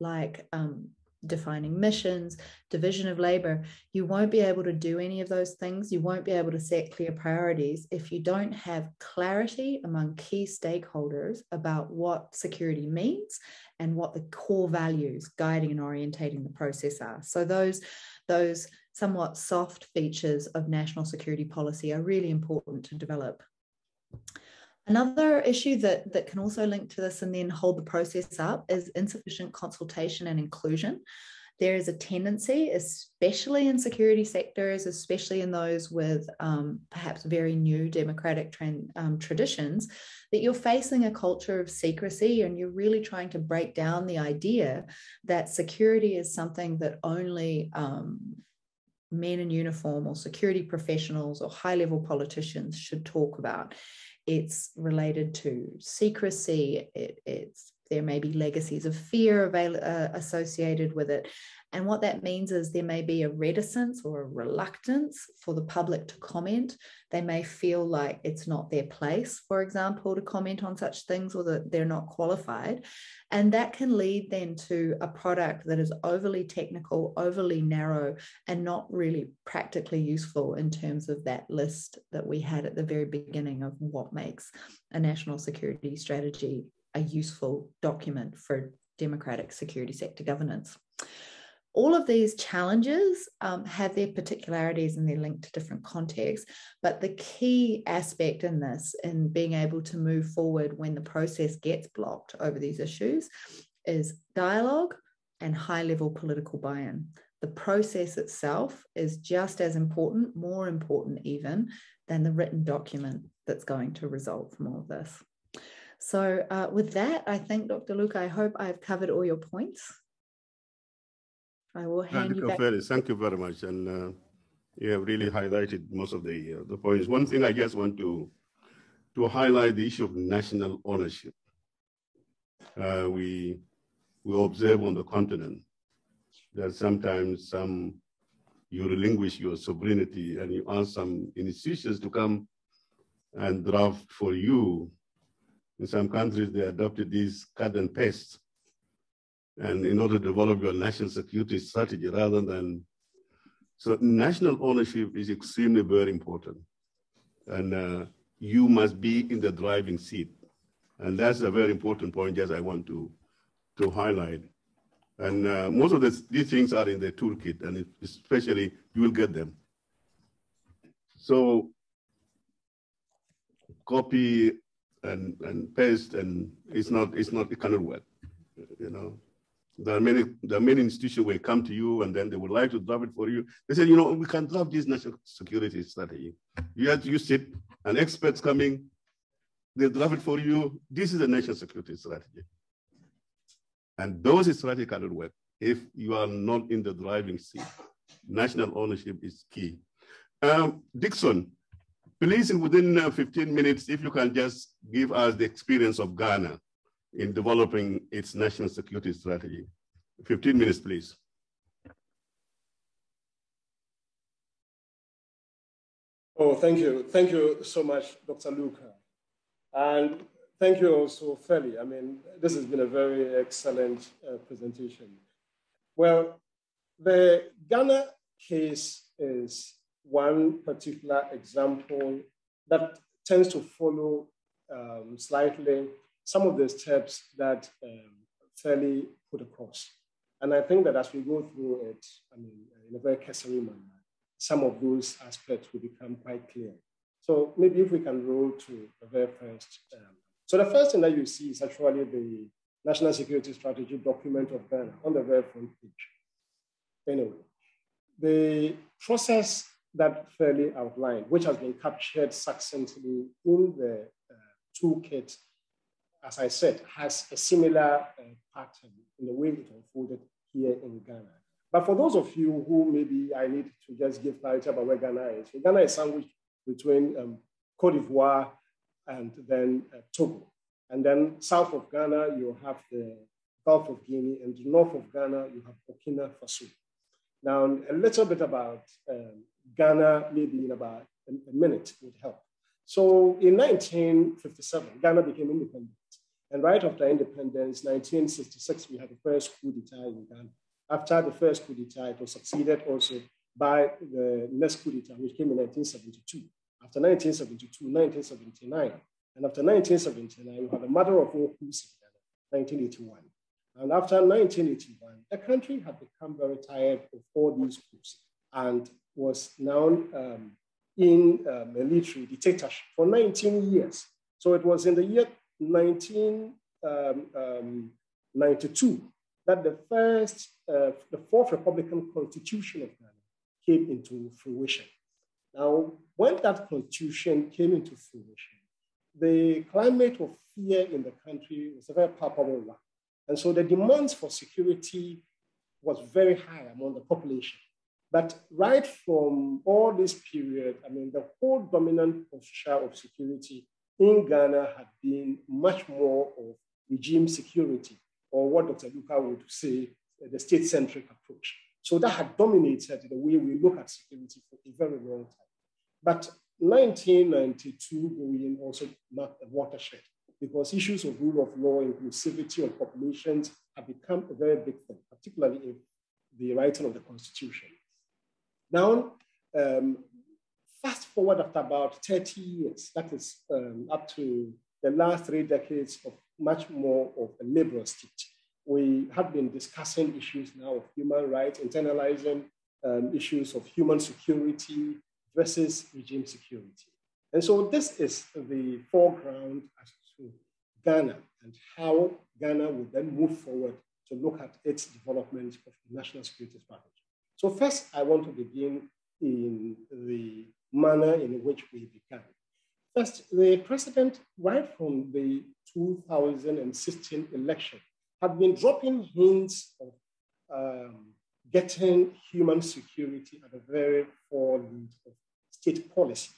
like um, defining missions, division of labor, you won't be able to do any of those things. You won't be able to set clear priorities if you don't have clarity among key stakeholders about what security means and what the core values guiding and orientating the process are. So those those somewhat soft features of national security policy are really important to develop. Another issue that, that can also link to this and then hold the process up is insufficient consultation and inclusion. There is a tendency, especially in security sectors, especially in those with um, perhaps very new democratic trend, um, traditions, that you're facing a culture of secrecy and you're really trying to break down the idea that security is something that only um, men in uniform or security professionals or high level politicians should talk about it's related to secrecy. It, it's there may be legacies of fear avail- uh, associated with it and what that means is there may be a reticence or a reluctance for the public to comment. They may feel like it's not their place, for example, to comment on such things or that they're not qualified. And that can lead then to a product that is overly technical, overly narrow, and not really practically useful in terms of that list that we had at the very beginning of what makes a national security strategy a useful document for democratic security sector governance all of these challenges um, have their particularities and they're linked to different contexts. But the key aspect in this, in being able to move forward when the process gets blocked over these issues, is dialogue and high level political buy in. The process itself is just as important, more important even, than the written document that's going to result from all of this. So, uh, with that, I think, Dr. Luke, I hope I've covered all your points. I will hand you back. Thank you very much. And uh, you have really highlighted most of the, uh, the points. One thing I just want to, to highlight the issue of national ownership. Uh, we, we observe on the continent that sometimes some you relinquish your sovereignty and you ask some institutions to come and draft for you. In some countries, they adopted these cut and paste and in order to develop your national security strategy rather than so national ownership is extremely very important and uh, you must be in the driving seat And that's a very important point, just I want to, to highlight. And uh, most of this, these things are in the toolkit, and especially you will get them. So copy and, and paste, and it's not, it's not, it cannot work, you know. There are many, there are many institutions will come to you and then they would like to draft it for you. They said, you know, we can draft this national security strategy. You have to use it, and experts coming, they draft it for you. This is a national security strategy. And those strategies cannot work if you are not in the driving seat. National ownership is key. Um, Dixon, please, within uh, 15 minutes, if you can just give us the experience of Ghana in developing its national security strategy. 15 minutes, please. Oh, thank you. Thank you so much, Dr. Luka. And thank you also, Fairlie. I mean, this has been a very excellent uh, presentation. Well, the Ghana case is one particular example that tends to follow um, slightly some of the steps that um, Fairlie put across. And I think that as we go through it, I mean, in a very cursory manner, some of those aspects will become quite clear. So maybe if we can roll to the very first. Um, so the first thing that you see is actually the National Security Strategy document of Ghana on the very front page. Anyway, the process that Fairlie outlined, which has been captured succinctly in the uh, toolkit as I said, has a similar uh, pattern in the way it unfolded here in Ghana. But for those of you who maybe I need to just give clarity about where Ghana is, so Ghana is sandwiched between um, Cote d'Ivoire and then uh, Togo. And then south of Ghana, you have the Gulf of Guinea, and north of Ghana, you have Burkina Faso. Now, a little bit about um, Ghana, maybe in about a, a minute would help. So in 1957, Ghana became independent. And right after independence, 1966, we had the first coup d'etat in Ghana. After the first coup d'etat, it was succeeded also by the next coup d'etat, which came in 1972. After 1972, 1979, and after 1979, we had a mother of all coups in Ghana, 1981. And after 1981, the country had become very tired of all these coups and was now um, in uh, military dictatorship for 19 years. So it was in the year 1992 um, um, that the first, uh, the fourth Republican Constitution of Ghana came into fruition. Now, when that constitution came into fruition, the climate of fear in the country was a very palpable one. And so the demands for security was very high among the population. But right from all this period, I mean, the whole dominant posture of security in Ghana had been much more of regime security, or what Dr. Luka would say, the state centric approach. So that had dominated the way we look at security for a very long time. But 1992 going also marked a watershed because issues of rule of law, inclusivity of populations have become a very big thing, particularly in the writing of the Constitution. Now, um, fast forward after about 30 years, that is um, up to the last three decades of much more of a liberal state. We have been discussing issues now of human rights, internalizing um, issues of human security versus regime security. And so this is the foreground as to Ghana and how Ghana will then move forward to look at its development of the national security strategy. So first, I want to begin in the manner in which we began. First, the president, right from the 2016 election, had been dropping hints of um, getting human security at the very forefront of state policy.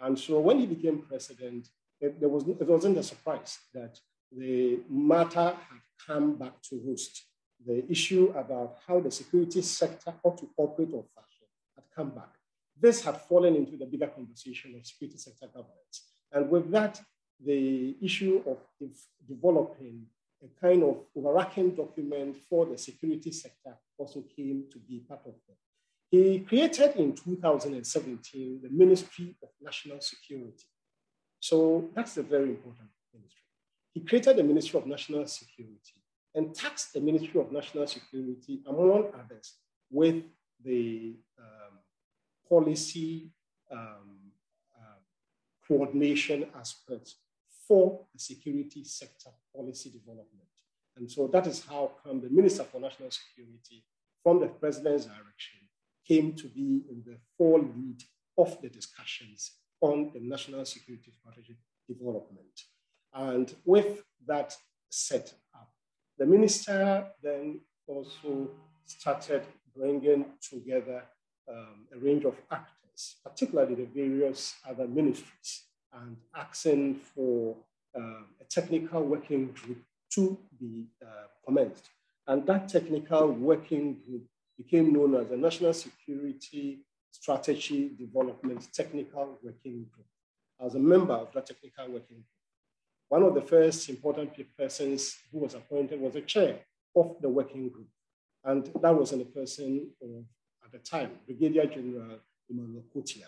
And so when he became president, it, there was, it wasn't a surprise that the matter had come back to roost. The issue about how the security sector ought to operate or function had come back. This had fallen into the bigger conversation of security sector governance. And with that, the issue of developing a kind of overarching document for the security sector also came to be part of it. He created in 2017 the Ministry of National Security. So that's a very important ministry. he created the Ministry of National Security and tasked the Ministry of National Security, among others, with the um, policy um, uh, coordination aspects for the security sector policy development. And so that is how come the Minister for National Security, from the President's direction, came to be in the forelead of the discussions on the national security strategy development. And with that set up, the minister then also started bringing together um, a range of actors, particularly the various other ministries, and asking for um, a technical working group to be uh, commenced. And that technical working group became known as the National Security Strategy Development Technical Working Group. I was a member of that technical working group. One of the first important persons who was appointed was the chair of the working group. And that was in a person of, at the time, Brigadier General Emmanuel Kotia.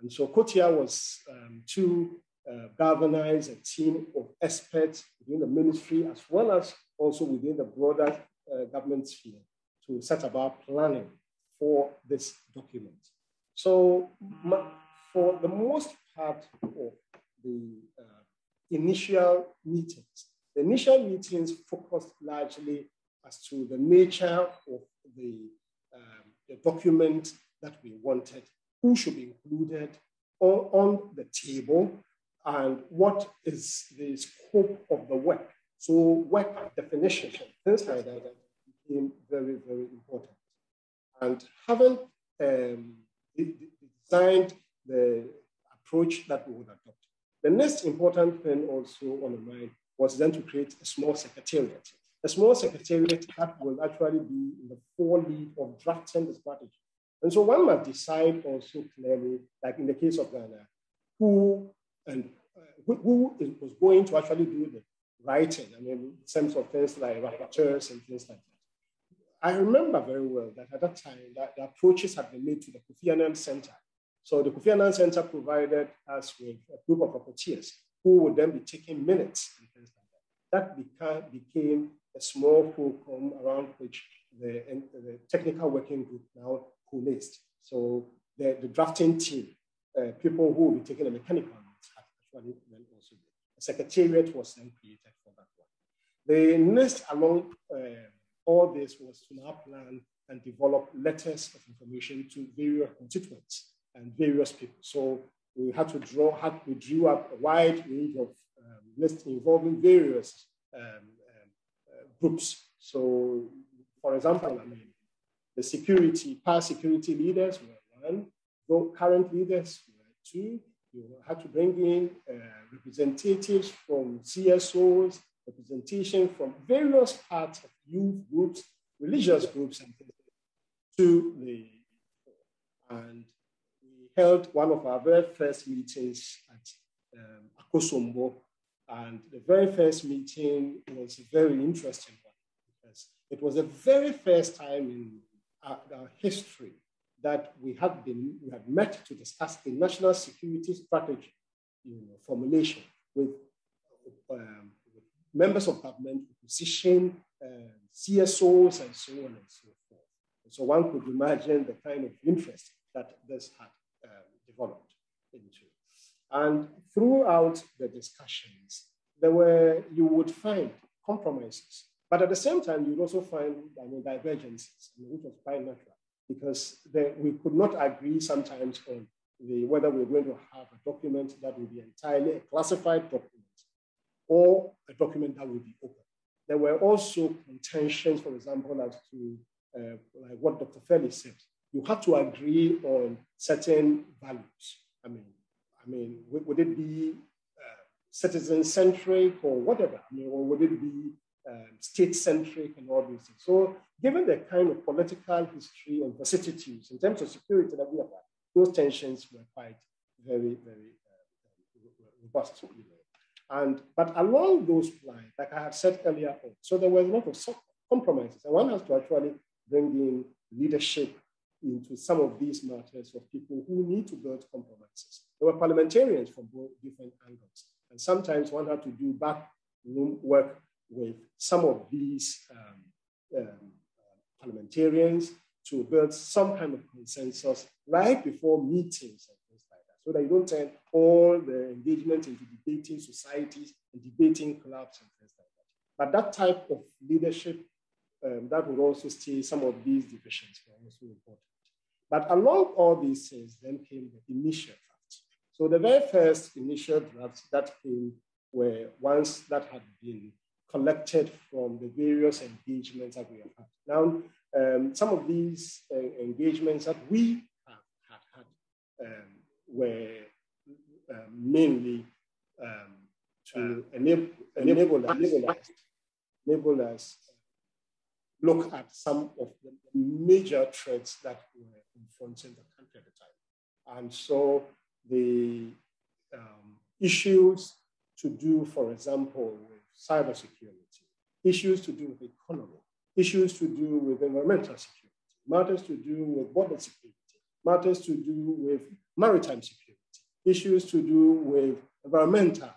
And so Kotia was um, to uh, galvanize a team of experts within the ministry as well as also within the broader uh, government sphere to set about planning for this document. So for the most part of the uh, initial meetings, the initial meetings focused largely as to the nature of the, um, the document that we wanted, who should be included on, on the table, and what is the scope of the work. So work definition, things like that became very, very important. And having um, designed the approach that we would adopt, the next important thing also on the mind was then to create a small secretariat. A small secretariat that will actually be in the forelead of drafting the strategy. And so one must decide also clearly, like in the case of Ghana, who and uh, who, who was going to actually do the writing. I mean, in terms of things like rapporteurs and things like that. I remember very well that at that time, that the approaches had been made to the Kofi Annan Center. So the Kofi Annan Center provided us with a group of rapporteurs who would then be taking minutes and things like that. That became a small fulcrum around which the, the technical working group now coalesced. So the, the drafting team, uh, people who will be taking the mechanical notes, actually then also a secretariat was then created for that one. The next along uh, all this was to now plan and develop letters of information to various constituents and various people. So we had to draw, had, we drew up a wide range of um, lists involving various um, groups. So, for example, I mean, the security, past security leaders were one, though current leaders were two. You had to bring in uh, representatives from CSOs, representation from various parts of youth groups, religious groups, and to the and we held one of our very first meetings at um, Akosombo, and the very first meeting was a very interesting one because it was the very first time in our, our history that we had been we had met to discuss a national security strategy you know, formulation with um, members of government, opposition, uh, CSOs, and so on and so forth. And so one could imagine the kind of interest that this had um, developed into. And throughout the discussions, there were, you would find compromises. But at the same time, you'd also find I mean, divergences, I mean, which was quite natural, because the, we could not agree sometimes on the, whether we we're going to have a document that would be entirely a classified document or a document that will be open. There were also contentions, for example, as to uh, like what Dr. Felix said. You have to agree on certain values. I mean, I mean, would, would it be uh, citizen-centric or whatever? I mean, or would it be um, state-centric and all these things? So, given the kind of political history and vicissitudes in terms of security that we have, those tensions were quite very, very uh, robust. You know. And, but along those lines, like I had said earlier on, so there were a lot of compromises. And one has to actually bring in leadership into some of these matters of people who need to build compromises. There were parliamentarians from both different angles. And sometimes one had to do back work with some of these um, um, parliamentarians to build some kind of consensus right before meetings and things like that, so that you don't turn all the engagement into debating societies and debating clubs and things like that. But that type of leadership um, that would also see some of these divisions were also important. But along all these things, then came the initial drafts. So the very first initial drafts that came were ones that had been collected from the various engagements that we have had. Now, um, some of these uh, engagements that we have had, had um, were uh, mainly um, to uh, enable, enable, enable, us, enable us look at some of the major threats that were confronting the country at the time. And so the um, issues to do, for example, with cybersecurity, issues to do with economy, issues to do with environmental security, matters to do with border security, matters to do with maritime security, issues to do with environmental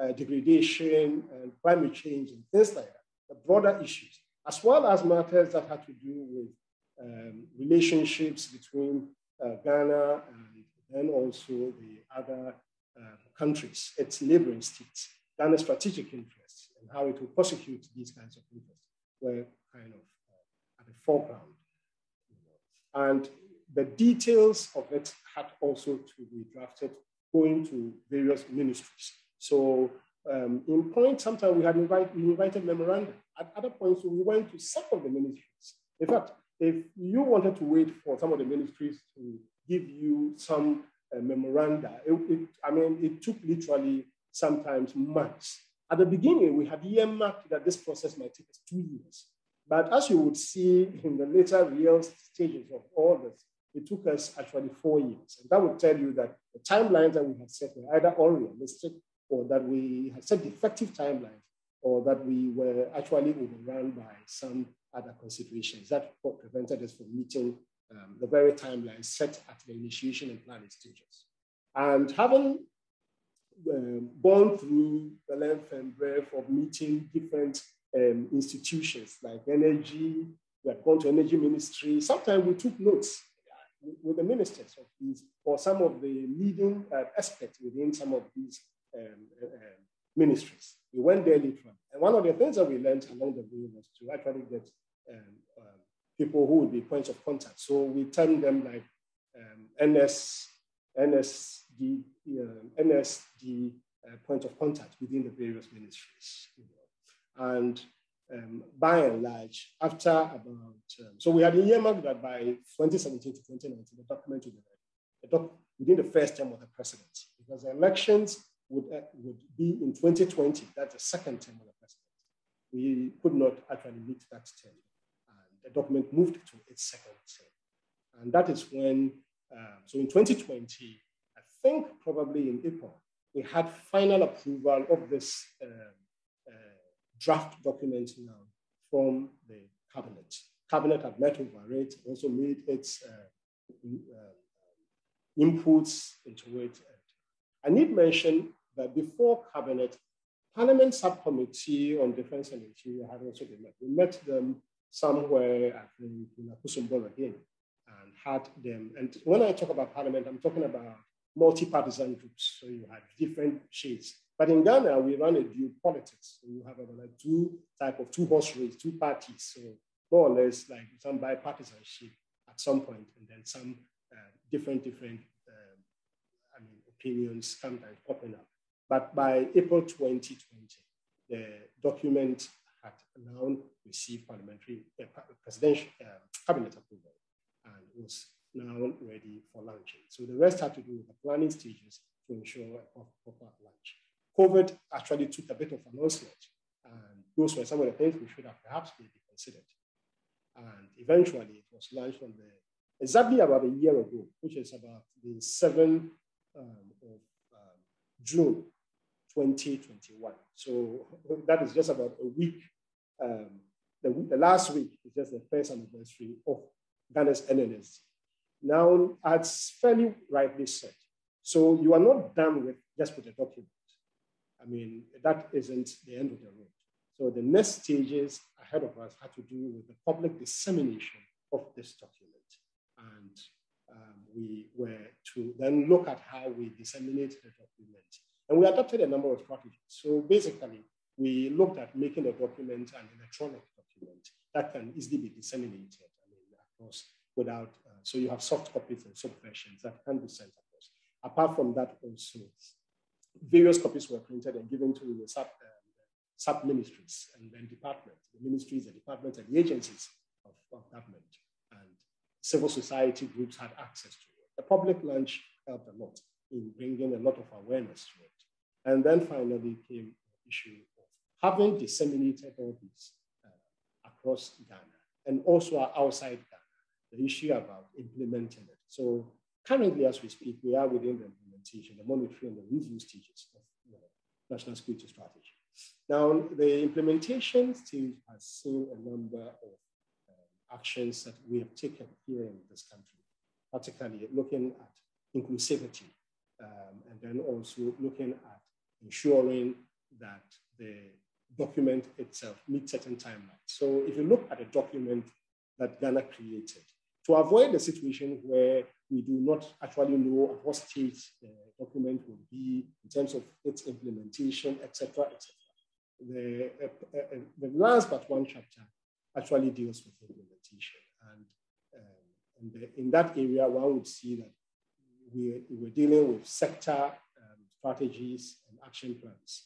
uh, degradation and climate change and things like that, the broader issues, as well as matters that had to do with um, relationships between uh, Ghana and then also the other uh, countries, its neighboring states, Ghana's strategic interests and how it will prosecute these kinds of interests were kind of uh, at the foreground. And the details of it had also to be drafted going to various ministries. So um, in point, sometimes we had invite, we invited memorandum. At other points, we went to some of the ministries. In fact, if you wanted to wait for some of the ministries to give you some uh, memoranda, it, it, I mean, it took literally sometimes months. At the beginning, we had earmarked that this process might take us two years. But as you would see in the later real stages of all this, it took us actually four years. And that would tell you that the timelines that we had set were either unrealistic or that we had set defective timelines or that we were actually overrun by some other considerations that prevented us from meeting um, the very timeline set at the initiation and planning stages. And having um, gone through the length and breadth of meeting different um, institutions like energy, we had gone to energy ministry. Sometimes we took notes with the ministers of these or some of the leading uh, aspects within some of these um, uh, um, ministries. We went there literally. And one of the things that we learned along the way was to actually get um, um, people who would be points of contact. So we termed them like um, NS, NSD, uh, NSD uh, point of contact within the various ministries. You know. And um, by and large, after about, um, so we had earmarked that by 2017 to 2019, the document would be the doc, within the first term of the president, because the elections would, uh, would be in 2020, that's the second term of the president. We could not actually meet that term. And the document moved to its second term. And that is when, um, so in 2020, I think probably in April, we had final approval of this um, draft document now from the cabinet. Cabinet had met over it, also made its uh, uh, inputs into it. I need mention that before cabinet, Parliament Subcommittee on Defense and Interior had also been met. We met them somewhere, I think, in Akosombo again, and had them. And when I talk about Parliament, I'm talking about multi-partisan groups. So you had different shades but in Ghana, we run a dual politics. So you have about like two type of two horse race, two parties. So more or less like some bipartisanship at some point, and then some uh, different different opinions sometimes popping up. But by April 2020, the document had now received parliamentary uh, presidential uh, cabinet approval and was now ready for launching. So the rest had to do with the planning stages to ensure a proper launch. COVID actually took a bit of an onslaught. And those were some of the things we should have perhaps maybe considered. And eventually it was launched on the exactly about a year ago, which is about the 7th um, of um, June 2021. So that is just about a week. Um, the, the, last week is just the first anniversary of Ghana's NNSD. Now, as Fairlie rightly said, so you are not done with just with the document I mean, that isn't the end of the road. So the next stages ahead of us had to do with the public dissemination of this document. And um, we were to then look at how we disseminate the document. And we adopted a number of strategies. So basically, we looked at making the document an electronic document that can easily be disseminated I mean, across without, uh, so you have soft copies and subversions that can be sent across. Apart from that also, various copies were printed and given to the sub, um, sub ministries and then departments, the ministries, the departments, and the agencies of, of government. Civil society groups had access to it. The public lunch helped a lot in bringing a lot of awareness to it. And then finally came the issue of having disseminated all this uh, across Ghana and also outside Ghana, the issue about implementing it. So currently, as we speak, we are within the implementation, the monitoring and the review stages of the national security strategy. Now, the implementation stage has seen a number of actions that we have taken here in this country, particularly looking at inclusivity um, and then also looking at ensuring that the document itself meets certain timelines. So if you look at a document that Ghana created, to avoid the situation where we do not actually know at what stage the document will be in terms of its implementation, etc., etc. The, uh, uh, the last but one chapter actually deals with implementation. And, um, and the, in that area, one would see that we, we're dealing with sector um, strategies and action plans.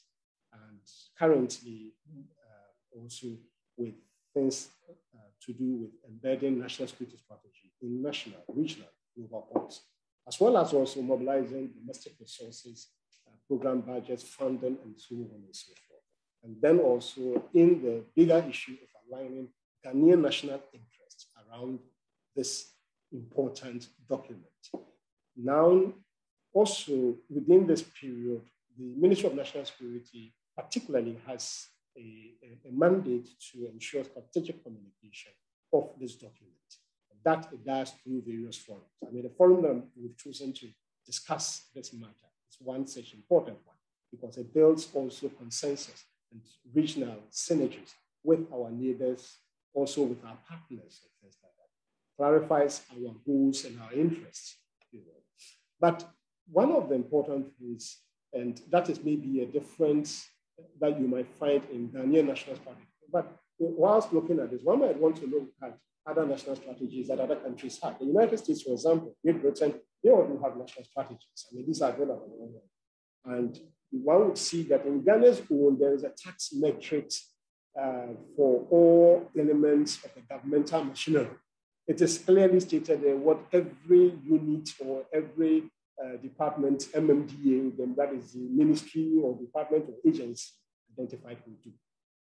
And currently, uh, also with things uh, to do with embedding national security strategy in national, regional, global points, as well as also mobilizing domestic resources, uh, program budgets, funding, and so on and so forth. And then also in the bigger issue of aligning Ghanaian national interest around this important document. Now, also within this period, the Ministry of National Security particularly has a, a, mandate to ensure strategic communication of this document. And that it does through various forums. I mean, the forum that we've chosen to discuss this matter is one such important one because it builds also consensus and regional synergies with our neighbors, also with our partners, and things like that. Clarifies our goals and our interests. You know. But one of the important things, and that is maybe a difference that you might find in Ghanaian national strategy. But whilst looking at this, one might want to look at other national strategies that other countries have. The United States, for example, Great Britain, they all do have national strategies. I mean, these are available. And one would see that in Ghana's own, there is a tax matrix uh, for all elements of the governmental machinery. It is clearly stated there what every unit or every uh, department, MMDA, then that is the ministry or department or agency identified will do.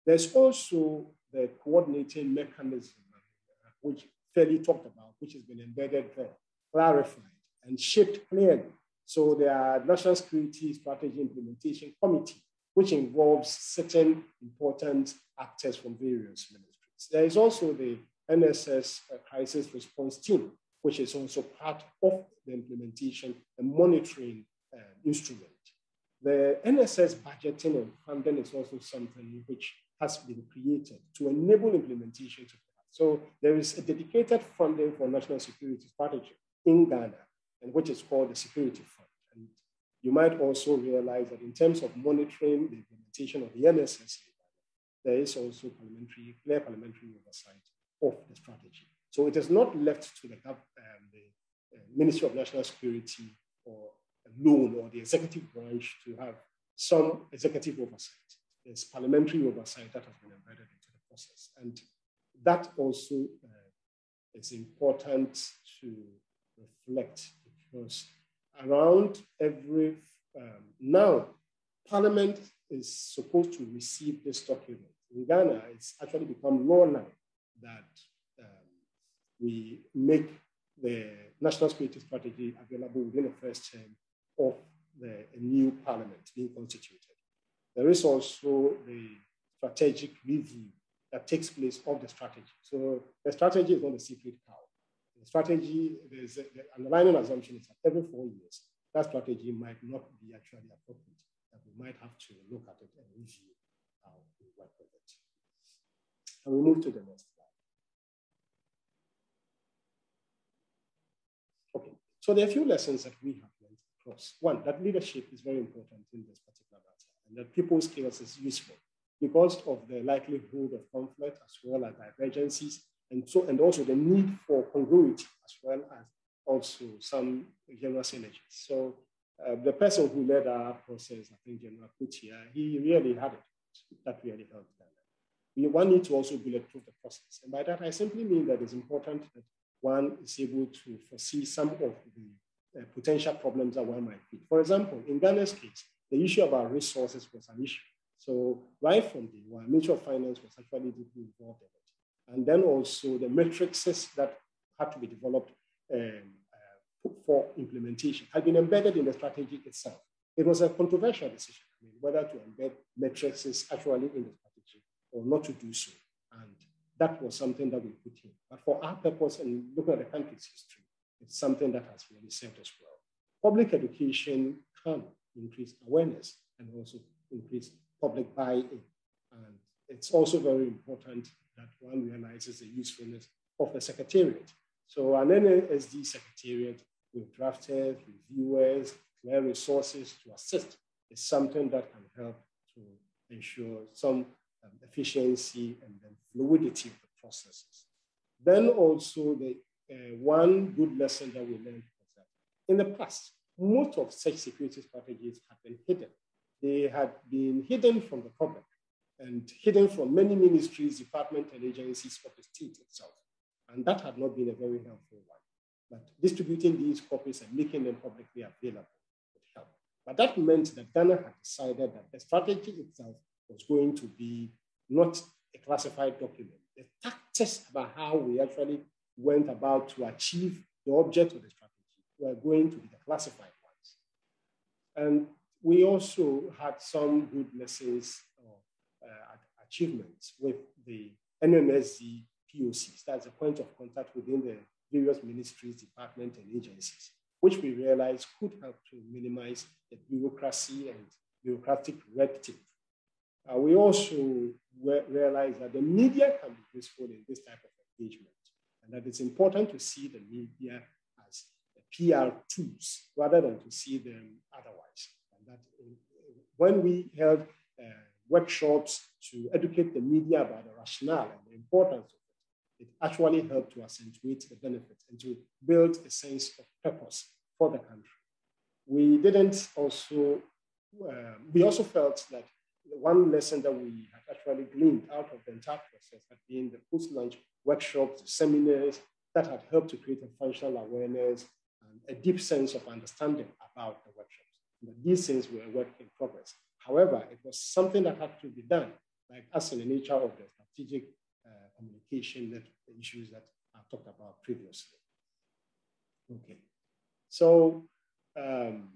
There's also the coordinating mechanism, uh, which Fairlie talked about, which has been embedded there, clarified, and shaped clearly so there are National Security Strategy Implementation Committee, which involves certain important actors from various ministries. There is also the NSS uh, Crisis Response Team, which is also part of the implementation and monitoring uh, instrument. The NSS budgeting and funding is also something which has been created to enable implementation to So there is a dedicated funding for national security strategy in Ghana, and which is called the Security Fund. You might also realize that in terms of monitoring the implementation of the NSS, there is also parliamentary, clear parliamentary oversight of the strategy. So it is not left to the, um, the uh, Ministry of National Security or alone or the executive branch to have some executive oversight. There's parliamentary oversight that has been embedded into the process. And that also uh, is important to reflect because around every um, now parliament is supposed to receive this document. In ghana it's actually become law now that um, we make the national security strategy available within the first term of the new parliament being constituted. There is also the strategic review that takes place of the strategy. So the strategy is not a secret cow the strategy, there's a, the underlying assumption is that every four years, that strategy might not be actually appropriate that we might have to look at it and review how we work with it. And we move to the next slide. Okay, so there are a few lessons that we have learned across. One, that leadership is very important in this particular matter, and that people's skills is useful because of the likelihood of conflict as well as divergences, and so and also the need for congruity as well as also some general synergies. So uh, the person who led our process, I think General Kutia, he really had it. That really helped them. We, one needs to also bulletproof the process. And by that, I simply mean that it's important that one is able to foresee some of the uh, potential problems that one might face. For example, in Ghana's case, the issue about resources was an issue. So right from the one, mutual finance was actually deeply involved in it. And then also the matrices that had to be developed um, uh, for implementation had been embedded in the strategy itself. It was a controversial decision, I mean, whether to embed matrices actually in the strategy or not to do so. And that was something that we put in. But for our purpose and looking at the country's history, it's something that has really served us well. Public education can increase awareness and also increase public buy-in. And it's also very important that one realizes the usefulness of the secretariat. So an NSD secretariat with drafters, reviewers, clear resources to assist is something that can help to ensure some um, efficiency and then fluidity of the processes. Then also the uh, one good lesson that we learned was that in the past, most of such security strategies have been hidden they had been hidden from the public and hidden from many ministries, departments, and agencies of the state itself. And that had not been a very helpful one. But distributing these copies and making them publicly available would help. But that meant that Ghana had decided that the strategy itself was going to be not a classified document. The tactics about how we actually went about to achieve the object of the strategy were going to be the classified ones. And we also had some good lessons achievements with the NMSD POCs, that's a point of contact within the various ministries, departments, and agencies, which we realized could help to minimize the bureaucracy and bureaucratic red tape. Uh, we also realized that the media can be useful in this type of engagement, and that it's important to see the media as the PR tools rather than to see them otherwise And that when we held uh, workshops to educate the media about the rationale and the importance of it, it actually helped to accentuate the benefits and to build a sense of purpose for the country. We didn't also, uh, we also felt that the one lesson that we had actually gleaned out of the entire process had been the post-launch workshops, seminars that had helped to create a functional awareness and a deep sense of understanding about the workshop these things were a work in progress. However, it was something that had to be done, like as in the nature of the strategic uh, communication issues that I've talked about previously. Okay, so um,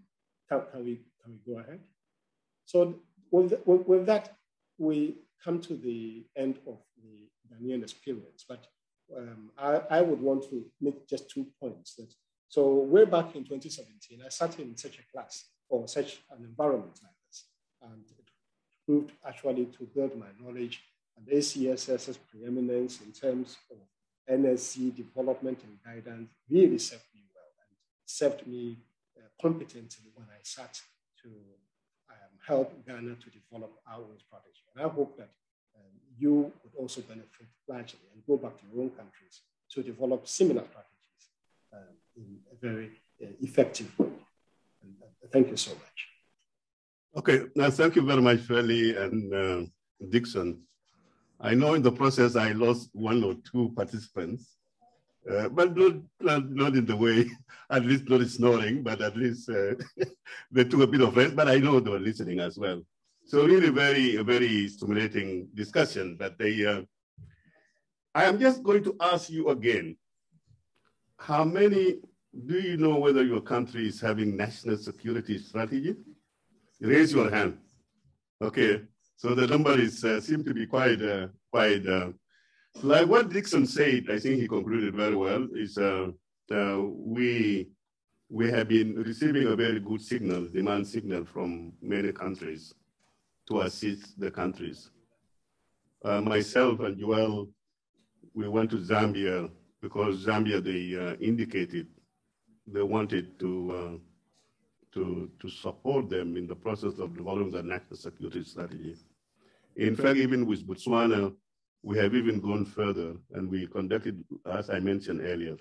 can, can, we, can we go ahead? So with, with, with, that, we come to the end of the Ghanaian experience, but um, I, I would want to make just two points. That, so way back in 2017, I sat in such a class or such an environment like. And it proved actually to build my knowledge and ACSS's preeminence in terms of NSC development and guidance really served me well and served me uh, competently when I sat to um, help Ghana to develop our own strategy. And I hope that um, you would also benefit largely and go back to your own countries to develop similar strategies um, in a very uh, effective way. Thank you so much. Okay, now thank you very much, Fairlie and uh, Dixon. I know in the process I lost one or two participants, uh, but not, not, not, in the way, at least not snoring, but at least uh, they took a bit of rest, but I know they were listening as well. So really very, very stimulating discussion, but they, uh, I am just going to ask you again, how many do you know whether your country is having national security strategy? Raise your hand. Okay, so the number is uh, seem to be quite uh, quite uh, like what Dixon said. I think he concluded very well. Is uh, we we have been receiving a very good signal, demand signal from many countries to assist the countries. Uh, myself and Joel, we went to Zambia because Zambia, they uh, indicated they wanted to, uh, to, to support them in the process of developing their national security strategy. In fact, even with Botswana, we have even gone further and we conducted, as I mentioned earlier.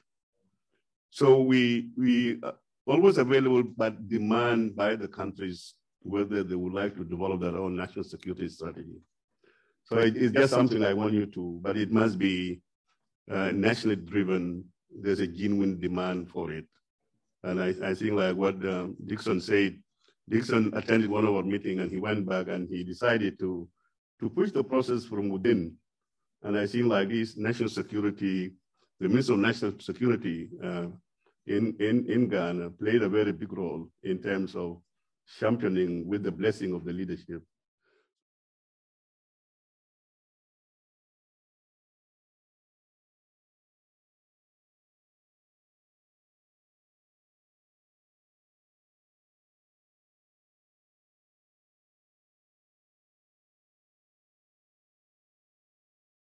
So we, we always available, but demand by the countries whether they would like to develop their own national security strategy. So it, it's just something I want you to, but it must be uh, nationally driven. There's a genuine demand for it. And I, I think like what um, Dixon said, Dixon attended one of our meetings and he went back and he decided to, to push the process from within. And I think like this national security, the Minister of National Security uh, in, in, in Ghana played a very big role in terms of championing with the blessing of the leadership